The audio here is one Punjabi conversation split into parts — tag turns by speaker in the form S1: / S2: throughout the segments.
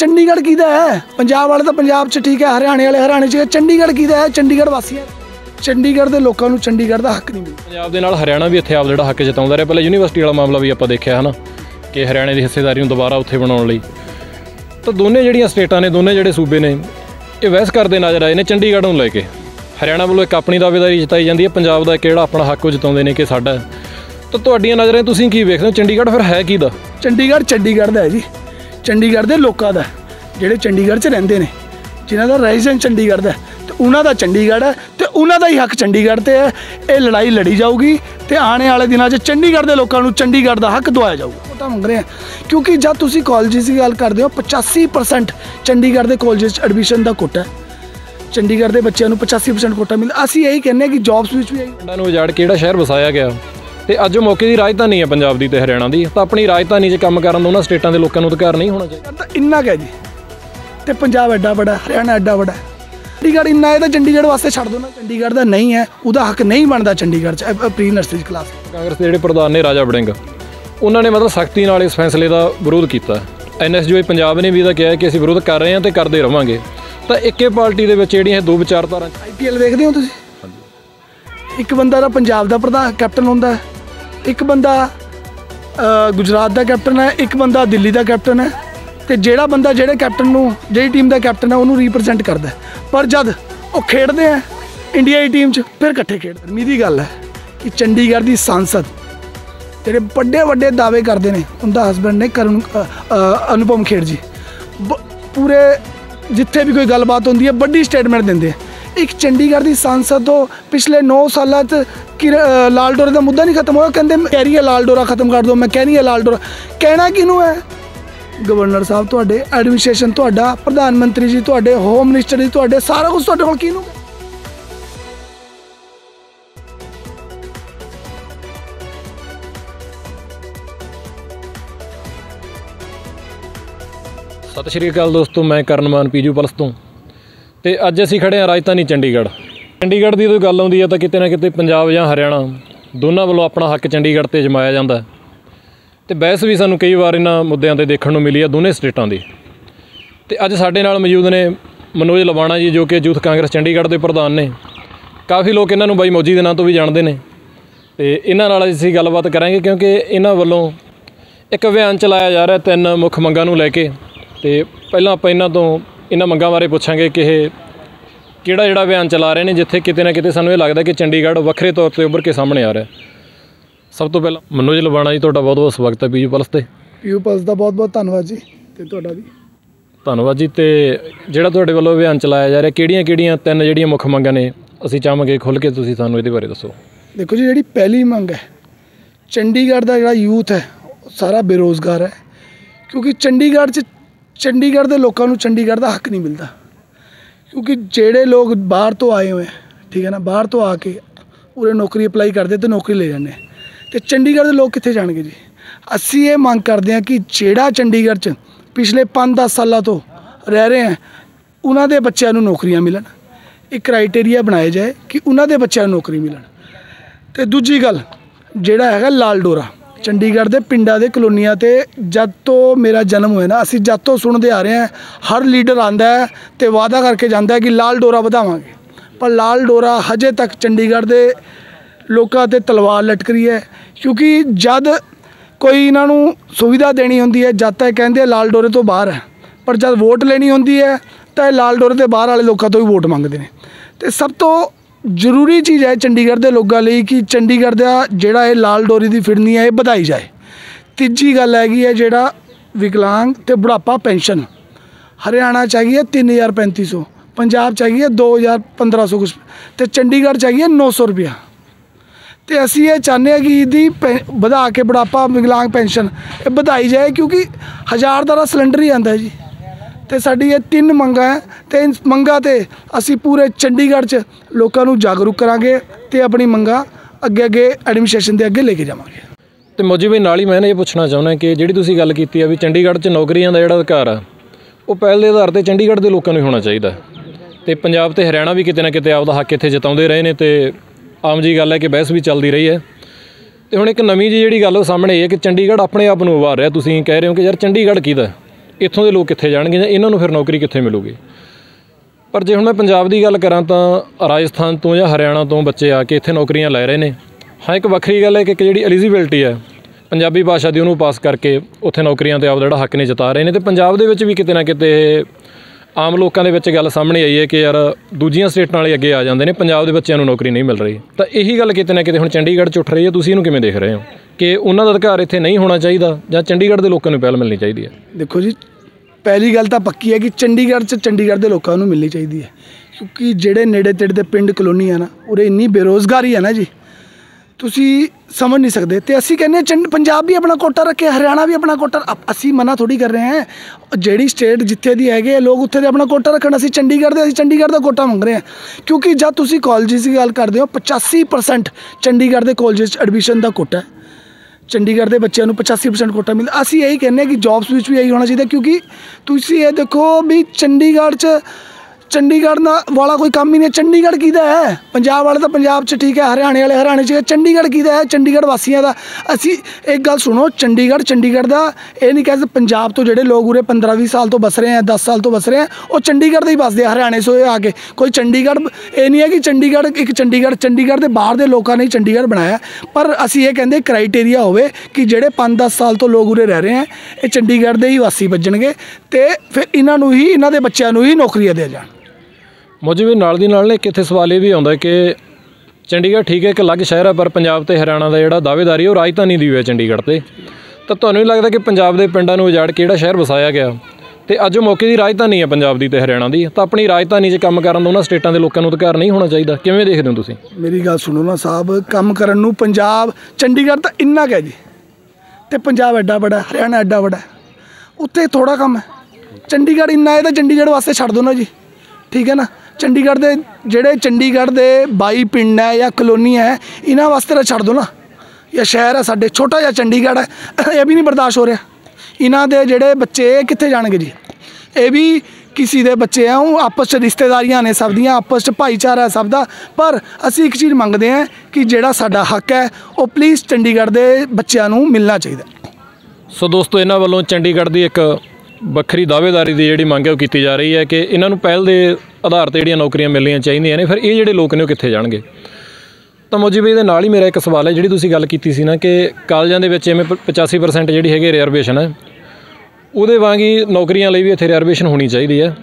S1: ਚੰਡੀਗੜ੍ਹ ਕਿਹਦਾ ਹੈ? ਪੰਜਾਬ ਵਾਲੇ ਤਾਂ ਪੰਜਾਬ 'ਚ ਠੀਕ ਹੈ ਹਰਿਆਣੇ ਵਾਲੇ ਹਰਿਆਣੇ 'ਚ ਚੰਡੀਗੜ੍ਹ ਕਿਹਦਾ ਹੈ? ਚੰਡੀਗੜ੍ਹ ਵਾਸੀ ਹੈ। ਚੰਡੀਗੜ੍ਹ ਦੇ ਲੋਕਾਂ ਨੂੰ ਚੰਡੀਗੜ੍ਹ ਦਾ ਹੱਕ ਨਹੀਂ ਮਿਲਦਾ।
S2: ਪੰਜਾਬ ਦੇ ਨਾਲ ਹਰਿਆਣਾ ਵੀ ਇੱਥੇ ਆਪ ਜਿਹੜਾ ਹੱਕ ਜਤਾਉਂਦਾ ਰਿਹਾ। ਪਹਿਲਾਂ ਯੂਨੀਵਰਸਿਟੀ ਵਾਲਾ ਮਾਮਲਾ ਵੀ ਆਪਾਂ ਦੇਖਿਆ ਹਨਾ ਕਿ ਹਰਿਆਣੇ ਦੀ ਹਿੱਸੇਦਾਰੀ ਨੂੰ ਦੁਬਾਰਾ ਉੱਥੇ ਬਣਾਉਣ ਲਈ। ਤਾਂ ਦੋਨੇ ਜਿਹੜੀਆਂ ਸਟੇਟਾਂ ਨੇ ਦੋਨੇ ਜਿਹੜੇ ਸੂਬੇ ਨੇ ਇਹ ਵਹਿਸ ਕਰਦੇ ਨਜ਼ਰ ਆਏ ਨੇ ਚੰਡੀਗੜ੍ਹ ਨੂੰ ਲੈ ਕੇ। ਹਰਿਆਣਾ ਵੱਲੋਂ ਇੱਕ ਆਪਣੀ ਦਾਅਵੇਦਾਰੀ ਜਤਾਈ ਜਾਂਦੀ ਹੈ ਪੰਜਾਬ ਦਾ ਕਿਹੜਾ ਆਪਣਾ ਹੱਕ ਉਹ ਜਤਾਉਂਦੇ ਨੇ ਕਿ ਸਾਡਾ ਹੈ। ਤਾਂ ਤੁਹਾਡੀਆਂ ਨਜ਼ਰਾਂ ਤੁਸੀਂ ਕੀ ਵੇਖਦੇ ਹੋ? ਚੰਡੀਗੜ੍ਹ ਫਿਰ ਹੈ ਕਿਹਦਾ?
S1: ਚੰਡੀਗੜ੍ਹ ਚੰਡੀਗੜ੍ਹ ਦਾ ਹੈ ਜੀ। ਚੰਡੀਗੜ੍ਹ ਦੇ ਲੋਕਾਂ ਦਾ ਜਿਹੜੇ ਚੰਡੀਗੜ੍ਹ 'ਚ ਰਹਿੰਦੇ ਨੇ ਜਿਨ੍ਹਾਂ ਦਾ ਰੈਜ਼ੀਡੈਂਟ ਚੰਡੀਗੜ੍ਹ ਦਾ ਹੈ, ਤੇ ਉਹਨਾਂ ਦਾ ਚੰਡੀਗੜ੍ਹ ਹੈ ਤੇ ਉਹਨਾਂ ਦਾ ਹੀ ਹੱਕ ਚੰਡੀਗੜ੍ਹ ਤੇ ਹੈ। ਇਹ ਲੜਾਈ ਲੜੀ ਜਾਊਗੀ ਤੇ ਆਉਣ ਵਾਲੇ ਦਿਨਾਂ 'ਚ ਚੰਡੀਗੜ੍ਹ ਦੇ ਲੋਕਾਂ ਨੂੰ ਚੰਡੀਗੜ੍ਹ ਦਾ ਹੱਕ ਦਵਾਇਆ ਜਾਊਗਾ। ਉਹ ਮੰਗ ਰਹੇ ਆ ਕਿਉਂਕਿ ਜਦ ਤੁਸੀਂ ਕਾਲਜਿਸ ਦੀ ਗੱਲ ਕਰਦੇ ਹੋ 85% ਚੰਡੀਗੜ੍ਹ ਦੇ ਕਾਲਜਿਸ 'ਚ ਐਡਮਿਸ਼ਨ ਦਾ ਕੋਟਾ ਹੈ। ਚੰਡੀਗੜ੍ਹ ਦੇ ਬੱਚਿਆਂ ਨੂੰ 85% ਕੋਟਾ ਮਿਲਦਾ ਅਸੀਂ ਇਹੀ ਕਹਿੰਦੇ ਹਾਂ ਕਿ ਜੌਬਸ ਵਿੱਚ ਵੀ ਇਹੀ
S2: ਪਿੰਡਾਂ ਨੂੰ ਉਜਾੜ ਕੇ ਜਿਹੜਾ ਸ਼ਹਿਰ ਵਸਾਇਆ ਗਿਆ। ਤੇ ਅੱਜ ਉਹ ਮੌਕੇ ਦੀ ਰਾਜਧਾਨੀ ਹੈ ਪੰਜਾਬ ਦੀ ਤੇ ਹਰਿਆਣਾ ਦੀ। ਤਾਂ ਆਪਣੀ ਰਾਜਧਾਨੀ 'ਚ ਕੰਮ ਕਰਨ ਦਾ ਉਹਨਾਂ ਸਟੇਟਾਂ ਦੇ ਲੋਕਾਂ ਨੂੰ ਅਧਿਕਾਰ ਨਹੀਂ ਹੋਣਾ ਚਾਹੀਦਾ।
S1: ਤਾਂ ਇੰਨਾ ਕੁ ਹੈ ਜੀ। ਤੇ ਪੰਜਾਬ ਐਡਾ ਵੱਡਾ ਹਰਿਆਣਾ ਐਡਾ ਵੱਡਾ। ਚੰਡੀਗੜ੍ਹ ਇੰਨਾ ਹੈ ਤਾਂ ਚੰਡੀਗੜ੍ਹ ਵਾਸਤੇ ਛੱਡ ਦੋ ਨਾ। ਚੰਡੀਗੜ੍ਹ ਦਾ ਨਹੀਂ ਹੈ ਉਹਦਾ ਹੱਕ ਨਹੀਂ ਬਣਦਾ ਚੰਡੀਗੜ੍ਹ ਚ ਪ੍ਰੀ ਨਰਸਰੀ ਕਲਾਸ
S2: ਕਾਂਗਰਸ ਦੇ ਜਿਹੜੇ ਪ੍ਰਧਾਨ ਨੇ ਰਾਜਾ ਵੜਿੰਗ ਉਹਨਾਂ ਨੇ ਮਤਲਬ ਸਖਤੀ ਨਾਲ ਇਸ ਫੈਸਲੇ ਦਾ ਵਿਰੋਧ ਕੀਤਾ। ਐਨਐਸਯੂਆਈ ਪੰਜਾਬ ਨੇ ਵੀ ਇਹਦਾ ਕਿਹਾ ਕਿ ਅਸੀਂ ਵਿਰੋਧ ਕਰ ਰਹੇ ਹਾਂ ਤੇ ਕਰਦੇ ਰਵਾਂਗੇ। ਤਾਂ ਇੱਕੇ ਪਾਰਟੀ ਦੇ ਵਿੱਚ ਜਿਹੜੀਆਂ ਇਹ ਦੋ ਵਿਚਾਰਧਾਰਾ
S1: ਆਈਪੀਐਲ ਵੇਖਦੇ ਹੋ ਤੁਸੀਂ? ਇੱਕ ਬੰਦਾ ਦਾ ਪੰਜਾਬ ਦਾ ਪ੍ਰਧਾਨ ਕੈਪਟਨ ਹੁੰਦਾ ਹੈ। ਇੱਕ ਬੰਦਾ ਗੁਜਰਾਤ ਦਾ ਕੈਪਟਨ ਹੈ, ਇੱਕ ਬੰਦਾ ਦਿੱਲੀ ਦਾ ਕੈਪਟਨ ਹੈ, ਤੇ ਜਿਹੜਾ ਬੰਦਾ ਜਿਹੜੇ ਕੈਪਟਨ ਨੂੰ, ਜਿਹੜੀ ਟੀਮ ਦਾ ਕੈਪਟਨ ਹੈ, ਉਹਨੂੰ ਰਿਪਰੈਜ਼ੈਂਟ ਕਰਦਾ ਪਰ ਜਦ ਉਹ ਖੇਡਦੇ ਆ ਇੰਡੀਆ ਦੀ ਟੀਮ 'ਚ ਫਿਰ ਇਕੱਠੇ ਖੇਡਦੇ ਮੀ ਦੀ ਗੱਲ ਹੈ ਕਿ ਚੰਡੀਗੜ੍ਹ ਦੀ ਸੰਸਦ ਜਿਹੜੇ ਵੱਡੇ ਵੱਡੇ ਦਾਅਵੇ ਕਰਦੇ ਨੇ, ਉਹਦਾ ਹਸਬੰਡ ਨੇ ਕਰਨ ਅਨੁਪਮ ਖੇੜ ਜੀ। ਬ- ਪੂਰੇ ਜਿੱਥੇ ਵੀ ਕੋਈ ਗੱਲਬਾਤ ਹੁੰਦੀ ਹੈ, ਵੱਡੀ ਸਟੇਟਮੈਂਟ ਦਿੰਦੇ ਆ ਇੱਕ ਚੰਡੀਗੜ੍ਹ ਦੀ ਸੰਸਦ ਤੋਂ ਪਿਛਲੇ 9 ਸਾਲਾਂ 'ਚ ਕਿਰ- ਲਾਲ ਡੋਰੇ ਦਾ ਮੁੱਦਾ ਨਹੀਂ ਖਤਮ ਹੋਇਆ, ਕਹਿੰਦੇ ਕਹਿ ਰਹੀ ਹੈ ਲਾਲ ਖਤਮ ਕਰ ਦਿਓ, ਮੈਂ ਕਹਿ ਰਹੀ ਹੈ ਲਾਲ ਕਹਿਣਾ ਕਿਹਨੂੰ ਹੈ? ਗਵਰਨਰ ਸਾਹਿਬ, ਤੁਹਾਡੇ ਐਡਮਿਨਿਸਟ੍ਰੇਸ਼ਨ, ਤੁਹਾਡਾ ਪ੍ਰਧਾਨ ਮੰਤਰੀ ਜੀ, ਤੁਹਾਡੇ ਹੋਮ ਮਿਨਿਸਟਰ ਜੀ, ਤੁਹਾਡੇ ਸਾਰਾ ਕੁਝ ਤੁਹਾਡੇ ਕੋਲ ਕਿਹਨੂੰ
S2: ਸਤਿ ਸ਼੍ਰੀ ਅਕਾਲ ਦੋਸਤੋ, ਮੈਂ ਕਰਨਮਾਨ ਪੀਜੂ ਪਲਸ ਤੋਂ। ਤੇ ਅੱਜ ਅਸੀਂ ਖੜੇ ਹਾਂ ਰਾਜਧਾਨੀ ਚੰਡੀਗੜ੍ਹ। ਚੰਡੀਗੜ੍ਹ ਦੀ ਜਦੋਂ ਗੱਲ ਆਉਂਦੀ ਹੈ ਤਾਂ ਕਿਤੇ ਨਾ ਕਿਤੇ ਪੰਜਾਬ ਜਾਂ ਹਰਿਆਣਾ ਦੋਨਾਂ ਵੱਲੋਂ ਆਪਣਾ ਹੱਕ ਚੰਡੀਗੜ੍ਹ ਤੇ ਜਮਾਇਆ ਜਾਂਦਾ ਹੈ। ਤੇ ਬਹਿਸ ਵੀ ਸਾਨੂੰ ਕਈ ਵਾਰ ਇਹਨਾਂ ਮੁੱਦਿਆਂ ਤੇ ਦੇਖਣ ਨੂੰ ਮਿਲੀ ਹੈ ਦੋਨੇ ਸਟੇਟਾਂ ਦੀ। ਤੇ ਅੱਜ ਸਾਡੇ ਨਾਲ ਮੌਜੂਦ ਨੇ ਮਨੋਜ ਲਵਾਣਾ ਜੀ, ਜੋ ਕਿ ਯੂਥ ਕਾਂਗਰਸ ਚੰਡੀਗੜ੍ਹ ਦੇ ਪ੍ਰਧਾਨ ਨੇ। ਕਾਫੀ ਲੋਕ ਇਹਨਾਂ ਨੂੰ ਬਾਈ ਮੌਜੀ ਦੇ ਨਾਂ ਤੋਂ ਵੀ ਜਾਣਦੇ ਨੇ। ਤੇ ਇਹਨਾਂ ਨਾਲ ਅਸੀਂ ਗੱਲਬਾਤ ਕਰਾਂਗੇ ਕਿਉਂਕਿ ਇਹਨਾਂ ਵੱਲੋਂ ਇੱਕ ਅਭਿਆਨ ਚਲਾਇਆ ਜਾ ਰਿਹਾ ਤਿੰਨ ਮੁੱਖ ਮੰਗਾਂ ਨੂੰ ਲੈ ਕੇ। ਤੇ ਪਹਿਲਾਂ ਆਪਾਂ ਇਹਨਾਂ ਤੋਂ ਇਹਨਾਂ ਮੰਗਾਂ ਬਾਰੇ ਪੁੱਛਾਂਗੇ ਕਿ ਇਹ ਕਿਹੜਾ ਜਿਹੜਾ ਅਭਿਆਨ ਚਲਾ ਰਹੇ ਨੇ ਜਿੱਥੇ ਕਿਤੇ ਨਾ ਕਿਤੇ ਸਾਨੂੰ ਇਹ ਲੱਗਦਾ ਕਿ ਚੰਡੀਗੜ੍ਹ ਵੱਖਰੇ ਤੌਰ ਤੇ ਉੱਭਰ ਕੇ ਸਾਹਮਣੇ ਆ ਰਿਹਾ ਸਭ ਤੋਂ ਪਹਿਲਾਂ ਮਨੋਜ ਲਵਾਣਾ ਜੀ ਤੁਹਾਡਾ ਬਹੁਤ ਬਹੁਤ ਸਵਾਗਤ ਹੈ ਪੀਯੂ ਪਲਸ ਤੇ।
S1: ਪੀਯੂ ਪਲਸ ਦਾ ਬਹੁਤ ਬਹੁਤ ਧੰਨਵਾਦ ਜੀ ਤੇ ਤੁਹਾਡਾ ਵੀ।
S2: ਧੰਨਵਾਦ ਜੀ ਤੇ ਜਿਹੜਾ ਤੁਹਾਡੇ ਵੱਲੋਂ ਅਭਿਆਨ ਚਲਾਇਆ ਜਾ ਰਿਹਾ ਕਿਹੜੀਆਂ ਕਿਹੜੀਆਂ ਤਿੰਨ ਜਿਹੜੀਆਂ ਮੁੱਖ ਮੰਗਾਂ ਨੇ ਅਸੀਂ ਚਾਹਾਂਗੇ ਖੁੱਲ੍ਹ ਕੇ ਤੁਸੀਂ ਸਾਨੂੰ ਇਹਦੇ ਬਾਰੇ ਦੱਸੋ।
S1: ਦੇਖੋ ਜੀ ਜਿਹੜੀ ਪਹਿਲੀ ਮੰਗ ਹੈ ਚੰਡੀਗੜ੍ਹ ਦਾ ਜਿਹੜਾ ਯੂਥ ਹੈ ਸਾਰਾ ਬੇਰੋਜ਼ਗਾਰ ਹੈ ਕਿਉਂਕਿ ਚੰਡੀਗੜ੍ਹ 'ਚ ਚੰਡੀਗੜ੍ਹ ਦੇ ਲੋਕਾਂ ਨੂੰ ਚੰਡੀਗੜ੍ਹ ਦਾ ਹੱਕ ਨਹੀਂ ਮਿਲਦਾ। ਕਿਉਂਕਿ ਜਿਹੜੇ ਲੋਕ ਬਾਹਰ ਤੋਂ ਆਏ ਹੋਏ ਠੀਕ ਹੈ ਨਾ, ਬਾਹਰ ਤੋਂ ਆ ਕੇ ਉਰੇ ਨੌਕਰੀ ਅਪਲਾਈ ਕਰਦੇ ਤੇ ਨੌਕਰੀ ਲੈ ਜਾਂਦੇ ਤੇ ਚੰਡੀਗੜ੍ਹ ਦੇ ਲੋਕ ਕਿੱਥੇ ਜਾਣਗੇ ਜੀ? ਅਸੀਂ ਇਹ ਮੰਗ ਕਰਦੇ ਹਾਂ ਕਿ ਜਿਹੜਾ ਚੰਡੀਗੜ੍ਹ 'ਚ ਪਿਛਲੇ 5-10 ਸਾਲਾਂ ਤੋਂ ਰਹਿ ਰਹੇ ਹੈ ਉਹਨਾਂ ਦੇ ਬੱਚਿਆਂ ਨੂੰ ਨੌਕਰੀਆਂ ਮਿਲਣ। ਇੱਕ ਕ੍ਰਾਈਟੇਰੀਆ ਬਣਾਇਆ ਜਾਏ ਕਿ ਉਹਨਾਂ ਦੇ ਬੱਚਿਆਂ ਨੂੰ ਨੌਕਰੀ ਮਿਲਣ। ਤੇ ਦੂਜੀ ਗੱਲ, ਜਿਹੜਾ ਹੈਗਾ ਲਾਲ ਡੋਰਾ। ਚੰਡੀਗੜ੍ਹ ਦੇ ਪਿੰਡਾਂ ਦੇ ਕਲੋਨੀਆਂ ਤੇ ਜਦ ਤੋਂ ਮੇਰਾ ਜਨਮ ਹੋਇਆ ਨਾ, ਅਸੀਂ ਜਦ ਤੋਂ ਸੁਣਦੇ ਆ ਰਹੇ ਹਾਂ, ਹਰ ਲੀਡਰ ਆਂਦਾ ਹੈ ਤੇ ਵਾਅਦਾ ਕਰਕੇ ਜਾਂਦਾ ਹੈ ਕਿ ਲਾਲ ਡੋਰਾ ਵਧਾਵਾਂਗੇ। ਪਰ ਲਾਲ ਡੋਰਾ ਹਜੇ ਤੱਕ ਚੰਡੀਗੜ੍ਹ ਦੇ ਲੋਕਾਂ ਤੇ ਤਲਵਾਰ ਲਟਕ ਰਹੀ ਹੈ, ਕਿਉਂਕਿ ਜਦ ਕੋਈ ਇਹਨਾਂ ਨੂੰ ਸੁਵਿਧਾ ਦੇਣੀ ਹੁੰਦੀ ਹੈ, ਜਦ ਤੱਕ ਕਹਿੰਦੇ ਲਾਲ ਡੋਰੇ ਤੋਂ ਬਾਹਰ ਹੈ, ਪਰ ਜਦ ਵੋਟ ਲੈਣੀ ਹੁੰਦੀ ਹੈ, ਤਾਂ ਇਹ ਲਾਲ ਡੋਰੇ ਦੇ ਬਾਹਰ ਵਾਲੇ ਲੋਕਾਂ ਤੋਂ ਹੀ ਵੋਟ ਮੰਗਦੇ ਨੇ। ਤੇ ਸਭ ਤੋਂ ਜ਼ਰੂਰੀ ਚੀਜ਼ ਹੈ ਚੰਡੀਗੜ੍ਹ ਦੇ ਲੋਕਾਂ ਲਈ ਕਿ ਚੰਡੀਗੜ੍ਹ ਦਾ ਜਿਹੜਾ ਇਹ ਲਾਲ ਡੋਰੀ ਦੀ ਫਿਰਨੀ ਹੈ, ਇਹ ਵਧਾਈ ਜਾਏ। ਤੀਜੀ ਗੱਲ ਹੈਗੀ ਹੈ ਜਿਹੜਾ ਵਿਕਲਾਂਗ ਤੇ ਬੁਢਾਪਾ ਪੈਨਸ਼ਨ। ਹਰਿਆਣਾ ਚ ਹੈਗੀ ਹੈ 3350 ਪੰਜਾਬ ਚ ਹੈਗੀ ਹੈ 2000 1500 ਕੁਛ, ਤੇ ਚੰਡੀਗੜ੍ਹ ਚ ਹੈਗੀ ਹੈ 900 ਰੁਪਿਆ ਤੇ ਅਸੀਂ ਇਹ ਚਾਹੁੰਦੇ ਹਾਂ ਕਿ ਇਹਦੀ ਪੈ- ਵਧਾ ਕੇ ਬੁਢਾਪਾ, ਵਿਕਲਾਂਗ ਪੈਨਸ਼ਨ ਇਹ ਵਧਾਈ ਜਾਏ ਕਿਉਂਕਿ ਹਜ਼ਾਰ ਦਾ ਸਿਲੰਡਰ ਹੀ ਆਂਦਾ ਜੀ। ਤੇ ਸਾਡੀ ਇਹ ਤਿੰਨ ਮੰਗਾਂ ਹੈ ਤੇ ਇਸ ਮੰਗਾਂ ਤੇ ਅਸੀਂ ਪੂਰੇ ਚੰਡੀਗੜ੍ਹ 'ਚ ਲੋਕਾਂ ਨੂੰ ਜਾਗਰੂਕ ਕਰਾਂਗੇ ਤੇ ਆਪਣੀ ਮੰਗਾਂ ਅੱਗੇ ਅੱਗੇ ਐਡਮਿਨਿਸਟ੍ਰੇਸ਼ਨ ਦੇ ਅੱਗੇ ਲੈ ਕੇ ਜਾਵਾਂਗੇ।
S2: ਤੇ ਮੌਜੀ ਵੀ ਨਾਲ ਹੀ ਮੈਂ ਇਹ ਪੁੱਛਣਾ ਚਾਹੁੰਦਾ ਕਿ ਜਿਹੜੀ ਤੁਸੀਂ ਗੱਲ ਕੀਤੀ ਆ ਵੀ ਚੰਡੀਗੜ੍ਹ 'ਚ ਨੌਕਰੀਆਂ ਦਾ ਜਿਹੜਾ ਅਧਿਕਾਰ ਆ, ਉਹ ਪਹਿਲ ਦੇ ਆਧਾਰ ਤੇ ਚੰਡੀਗੜ੍ਹ ਦੇ ਲੋਕਾਂ ਨੂੰ ਹੋਣਾ ਚਾਹੀਦਾ। ਤੇ ਪੰਜਾਬ ਤੇ ਹਰਿਆਣਾ ਵੀ ਕਿਤੇ ਨਾ ਕਿਤੇ ਆਪਦਾ ਹੱਕ ਇੱਥੇ ਜਤਾਉਂਦੇ ਰਹੇ ਨੇ ਤੇ ਆਮ ਜੀ ਗੱਲ ਹੈ ਕਿ ਬਹਿਸ ਵੀ ਚੱਲਦੀ ਰਹੀ ਹੈ। ਤੇ ਹੁਣ ਇੱਕ ਨਵੀਂ ਜੀ ਜਿਹੜੀ ਗੱਲ ਉਹ ਸਾਹਮਣੇ ਆਈ ਹੈ ਕਿ ਚੰਡੀਗੜ੍ਹ ਆਪਣੇ ਆਪ ਨੂੰ ਉਭਾਰ ਰਿਹਾ, ਤੁਸੀਂ ਕਹਿ ਰਹੇ ਹੋ ਕਿ ਯਾਰ ਚੰਡੀਗੜ੍ਹ ਕਿਹਦਾ? ਇੱਥੋਂ ਦੇ ਲੋਕ ਕਿੱਥੇ ਜਾਣਗੇ ਜਾਂ ਇਹਨਾਂ ਨੂੰ ਫਿਰ ਨੌਕਰੀ ਕਿੱਥੇ ਮਿਲੂਗੀ? ਪਰ ਜੇ ਹੁਣ ਮੈਂ ਪੰਜਾਬ ਦੀ ਗੱਲ ਕਰਾਂ ਤਾਂ ਰਾਜਸਥਾਨ ਤੋਂ ਜਾਂ ਹਰਿਆਣਾ ਤੋਂ ਬੱਚੇ ਆ ਕੇ ਇੱਥੇ ਨੌਕਰੀਆਂ ਲੈ ਰਹੇ ਨੇ। ਹਾਂ, ਇੱਕ ਵੱਖਰੀ ਗੱਲ ਹੈ ਕਿ ਇੱਕ ਜਿਹੜੀ ਐਲੀਜੀਬਿਲਟੀ ਹੈ, ਪੰਜਾਬੀ ਭਾਸ਼ਾ ਦੀ ਉਹਨੂੰ ਪਾਸ ਕਰਕੇ ਉੱਥੇ ਨੌਕਰੀਆਂ ਤੇ ਆਪਦਾ ਜਿਹੜਾ ਹੱਕ ਨੇ ਜਤਾ ਰਹੇ ਨੇ। ਤੇ ਪੰਜਾਬ ਦੇ ਵਿੱਚ ਵੀ ਕਿਤੇ ਨਾ ਕਿਤੇ ਆਮ ਲੋਕਾਂ ਦੇ ਵਿੱਚ ਗੱਲ ਸਾਹਮਣੇ ਆਈ ਹੈ ਕਿ ਯਾਰ ਦੂਜੀਆਂ ਸਟੇਟਾਂ ਵਾਲੇ ਅੱਗੇ ਆ ਜਾਂਦੇ ਨੇ, ਪੰਜਾਬ ਦੇ ਬੱਚਿਆਂ ਨੂੰ ਨੌਕਰੀ ਨਹੀਂ ਮਿਲ ਰਹੀ। ਤਾਂ ਇਹੀ ਗੱਲ ਕਿਤੇ ਨਾ ਕਿਤੇ ਹੁਣ ਚੰਡੀਗੜ੍ਹ 'ਚ ਉੱਠ ਰਹੀ ਹੈ, ਤੁਸੀਂ ਇਹਨੂੰ ਕਿਵੇਂ ਦੇਖ ਰਹੇ ਹੋ? ਕਿ ਉਹਨਾਂ ਦਾ ਅਧਿਕਾਰ ਇੱਥੇ ਨਹੀਂ ਹੋਣਾ ਚਾਹੀਦਾ ਜਾਂ ਚੰਡੀਗੜ੍ਹ ਦੇ ਲੋਕਾਂ ਨੂੰ ਪਹਿਲ ਮਿਲਣੀ ਚਾਹੀਦੀ ਹੈ।
S1: ਦੇਖੋ ਜੀ ਪਹਿਲੀ ਗੱਲ ਤਾਂ ਪੱਕੀ ਹੈ ਕਿ ਚੰਡੀਗੜ੍ਹ 'ਚ ਚੰਡੀਗੜ੍ਹ ਦੇ ਲੋਕਾਂ ਨੂੰ ਮਿਲਣੀ ਚਾਹੀਦੀ ਹੈ। ਕਿਉਂਕਿ ਜਿਹੜੇ ਨੇੜੇ ਤੇੜੇ ਦੇ ਪਿੰਡ ਕਲੋਨੀ ਆ ਨਾ ਉਰੇ ਇੰਨੀ ਬੇਰੋਜ਼ਗਾਰੀ ਹੈ ਨਾ ਜੀ ਤੁਸੀਂ ਸਮਝ ਨਹੀਂ ਸਕਦੇ। ਤੇ ਅਸੀਂ ਕਹਿੰਦੇ ਹਾਂ ਚੰਡ ਪੰਜਾਬ ਵੀ ਆਪਣਾ ਕੋਟਾ ਰੱਖੇ ਹਰਿਆਣਾ ਵੀ ਆਪਣਾ ਕੋਟਾ ਅਪ- ਅਸੀਂ ਮਨਾ ਥੋੜੀ ਕਰ ਰਹੇ ਹਾਂ। ਜਿਹੜੀ ਸਟੇਟ ਜਿੱਥੇ ਦੀ ਹੈਗੇ ਆ, ਲੋਕ ਉੱਥੇ ਦੇ ਆਪਣਾ ਕੋਟਾ ਰੱਖਣ ਅਸੀਂ ਚੰਡੀਗੜ੍ਹ ਦੇ ਅਸੀਂ ਚੰਡੀਗੜ੍ਹ ਦਾ ਕੋਟਾ ਮੰਗ ਰਹੇ ਹਾਂ। ਕਿਉਂਕਿ ਜਦ ਤੁਸੀਂ ਕਾਲਜਿਸ ਦੀ ਗੱਲ ਕਰਦੇ ਹੋ 85% ਚੰਡੀਗੜ੍ਹ ਦੇ ਕਾਲਜਿਸ 'ਚ ਐਡਮਿਸ਼ਨ ਦਾ ਕੋਟਾ ਹੈ। ਚੰਡੀਗੜ੍ਹ ਦੇ ਬੱਚਿਆਂ ਨੂੰ 85% ਕੋਟਾ ਮਿਲਦਾ। ਅਸੀਂ ਇਹੀ ਕਹਿੰਦੇ ਹਾਂ ਕਿ ਜੌਬਸ ਵਿੱਚ ਵੀ ਇਹੀ ਹੋਣਾ ਚਾਹੀਦਾ ਕਿਉਂਕਿ ਤੁਸੀਂ ਇਹ ਦੇਖੋ ਵੀ ਚੰਡੀਗੜ੍ਹ 'ਚ ਚੰਡੀਗੜ੍ਹ ਨਾਲ ਵਾਲਾ ਕੋਈ ਕੰਮ ਹੀ ਨਹੀਂ ਹੈ। ਚੰਡੀਗੜ੍ਹ ਕਿਹਦਾ ਹੈ? ਪੰਜਾਬ ਵਾਲੇ ਤਾਂ ਪੰਜਾਬ 'ਚ ਠੀਕ ਹੈ, ਹਰਿਆਣੇ ਵਾਲੇ ਹਰਿਆਣੇ 'ਚ ਚੰਡੀਗੜ੍ਹ ਕਿਹਦਾ ਹੈ? ਚੰਡੀਗੜ੍ਹ ਵਾਸੀਆਂ ਦਾ। ਅਸੀਂ ਇੱਕ ਗੱਲ ਸੁਣੋ, ਚੰਡੀਗੜ੍ਹ ਚੰਡੀਗੜ੍ਹ ਦਾ ਇਹ ਨਹੀਂ ਕਹਿੰਦੇ ਪੰਜਾਬ ਤੋਂ ਜਿਹੜੇ ਲੋਕ ਉਰੇ 15 20 ਸਾਲ ਤੋਂ ਬਸ ਰਹੇ ਆ 10 ਸਾਲ ਤੋਂ ਬਸ ਰਹੇ ਆ ਉਹ ਚੰਡੀਗੜ੍ਹ ਦੇ ਹੀ ਬਸਦੇ ਆ, ਹਰਿਆਣੇ ਤੋਂ ਆ ਕੇ। ਕੋਈ ਚੰਡੀਗੜ੍ਹ, ਇਹ ਨਹੀਂ ਹੈ ਕਿ ਚੰਡੀਗੜ੍ਹ ਇੱਕ ਚੰਡੀਗੜ੍ਹ ਚੰਡੀਗੜ੍ਹ ਦੇ ਬਾਹਰ ਦੇ ਲੋਕਾਂ ਨੇ ਚੰਡੀਗੜ੍ਹ ਬਣਾਇਆ ਪਰ ਅਸੀਂ ਇਹ ਕਹਿੰਦੇ ਕ੍ਰਾਈਟੇਰੀਆ ਹੋਵੇ ਕਿ ਜਿਹੜੇ 5-10 ਸਾਲ ਤੋਂ ਲੋਕ ਉਰੇ ਰਹਿ ਰਹੇ ਆ ਇਹ ਚੰਡੀਗੜ੍ਹ ਦੇ ਹੀ ਵਾਸੀ ਵੱਜਣਗੇ ਤੇ ਫਿਰ ਇਹਨਾਂ ਨੂੰ ਹੀ, ਇਹਨਾਂ ਦੇ ਬੱਚਿਆਂ ਨੂੰ ਹੀ ਨੌਕਰੀਆਂ ਦੇ ਜਾਣ।
S2: ਮੁਝੇ ਵੀ ਨਾਲ ਦੀ ਨਾਲ ਨੇ ਇੱਕ ਇੱਥੇ ਸਵਾਲ ਇਹ ਵੀ ਆਉਂਦਾ ਕਿ ਚੰਡੀਗੜ੍ਹ ਠੀਕ ਹੈ, ਇੱਕ ਅਲੱਗ ਸ਼ਹਿਰ ਹੈ, ਪਰ ਪੰਜਾਬ ਤੇ ਹਰਿਆਣਾ ਦਾ ਜਿਹੜਾ ਦਾਅਵੇਦਾਰੀ ਉਹ ਰਾਜਧਾਨੀ ਦੀ ਹੋਈ ਹੈ ਚੰਡੀਗੜ੍ਹ ਤੇ। ਤਾਂ ਤੁਹਾਨੂੰ ਨਹੀਂ ਲੱਗਦਾ ਕਿ ਪੰਜਾਬ ਦੇ ਪਿੰਡਾਂ ਨੂੰ ਉਜਾੜ ਕੇ ਜਿਹੜਾ ਸ਼ਹਿਰ ਵਸਾਇਆ ਗਿਆ? ਤੇ ਅੱਜ ਉਹ ਮੌਕੇ ਦੀ ਰਾਜਧਾਨੀ ਹੈ ਪੰਜਾਬ ਦੀ ਤੇ ਹਰਿਆਣਾ ਦੀ। ਤਾਂ ਆਪਣੀ ਰਾਜਧਾਨੀ 'ਚ ਕੰਮ ਕਰਨ ਦਾ ਉਹਨਾਂ ਸਟੇਟਾਂ ਦੇ ਲੋਕਾਂ ਨੂੰ ਅਧਿਕਾਰ ਨਹੀਂ ਹੋਣਾ ਚਾਹੀਦਾ। ਕਿਵੇਂ ਦੇਖਦੇ ਹੋ ਤੁਸੀਂ?
S1: ਮੇਰੀ ਗੱਲ ਸੁਣੋ ਨਾ ਸਾਹਿਬ, ਕੰਮ ਕਰਨ ਨੂੰ ਪੰਜਾਬ, ਚੰਡੀਗੜ੍ਹ ਤਾਂ ਇੰਨਾ ਕੁ ਹੈ ਜੀ। ਤੇ ਪੰਜਾਬ ਐਡਾ ਵੱਡਾ ਹਰਿਆਣਾ ਐਡਾ ਵੱਡਾ ਉੱਥੇ ਥੋੜਾ ਕੰਮ ਹੈ। ਚੰਡੀਗੜ੍ਹ ਇੰਨਾ ਹੈ ਤਾਂ ਚੰਡੀਗੜ੍ਹ ਵਾਸਤੇ ਛੱਡ ਦੋ ਨਾ ਜੀ। ਠੀਕ ਹੈ ਨਾ? ਚੰਡੀਗੜ੍ਹ ਦੇ ਜਿਹੜੇ ਚੰਡੀਗੜ੍ਹ ਦੇ 22 ਪਿੰਡ ਹੈ ਜਾਂ ਕਲੋਨੀ ਹੈ, ਇਹਨਾਂ ਵਾਸਤੇ ਤਾਂ ਛੱਡ ਦੋ ਨਾ। ਜਾਂ ਸ਼ਹਿਰ ਹੈ, ਸਾਡੇ ਛੋਟਾ ਜਿਹਾ ਚੰਡੀਗੜ੍ਹ ਹੈ। ਇਹ ਵੀ ਨਹੀਂ ਬਰਦਾਸ਼ਤ ਹੋ ਰਿਹਾ। ਇਹਨਾਂ ਦੇ ਜਿਹੜੇ ਬੱਚੇ ਕਿੱਥੇ ਜਾਣਗੇ ਜੀ? ਇਹ ਵੀ ਕਿਸੇ ਦੇ ਬੱਚੇ ਆ, ਉਹ ਆਪਸ 'ਚ ਰਿਸ਼ਤੇਦਾਰੀਆਂ ਨੇ ਸਭ ਦੀਆਂ, ਆਪਸ 'ਚ ਭਾਈਚਾਰਾ ਹੈ ਸਭ ਦਾ। ਪਰ ਅਸੀਂ ਇੱਕ ਚੀਜ਼ ਮੰਗਦੇ ਹਾਂ ਕਿ ਜਿਹੜਾ ਸਾਡਾ ਹੱਕ ਹੈ, ਉਹ ਪਲੀਜ਼ ਚੰਡੀਗੜ੍ਹ ਦੇ ਬੱਚਿਆਂ ਨੂੰ ਮਿਲਣਾ ਚਾਹੀਦਾ।
S2: ਸੋ ਦੋਸਤੋ, ਇਹਨਾਂ ਵੱਲੋਂ ਚੰਡੀਗੜ੍ਹ ਦੀ ਇੱਕ ਵੱਖਰੀ ਦਾਅਵੇਦਾਰੀ ਦੀ ਜਿਹੜੀ ਮੰਗ ਹੈ, ਉਹ ਕੀਤੀ ਜਾ ਰਹੀ ਹੈ ਕਿ ਇਹਨਾਂ ਨੂੰ ਪਹਿਲ ਦੇ ਆਧਾਰ ਤੇ ਜਿਹੜੀਆਂ ਨੌਕਰੀਆਂ ਮਿਲਣੀਆਂ ਚਾਹੀਦੀਆਂ ਨੇ, ਫਿਰ ਇਹ ਜਿਹੜੇ ਲੋਕ ਨੇ ਉਹ ਕਿੱਥੇ ਜਾਣਗੇ? ਤਾਂ ਮੋਜੀ ਵੀ ਇਹਦੇ ਨਾਲ ਹੀ ਮੇਰਾ ਇੱਕ ਸਵਾਲ ਹੈ, ਜਿਹੜੀ ਤੁਸੀਂ ਗੱਲ ਕੀਤੀ ਸੀ ਨਾ ਕਿ ਕਾਲਜਾਂ ਦੇ ਵਿੱਚ ਐਵੇਂ ਪ- 85% ਜਿਹੜੀ ਹੈਗੀ ਰਿਜ਼ਰਵੇਸ਼ਨ ਹੈ, ਉਹਦੇ ਵਾਂਗ ਹੀ ਨੌਕਰੀਆਂ ਲਈ ਵੀ ਇੱਥੇ ਰਿਜ਼ਰਵੇਸ਼ਨ ਹੋਣੀ ਚਾਹੀਦੀ ਹੈ।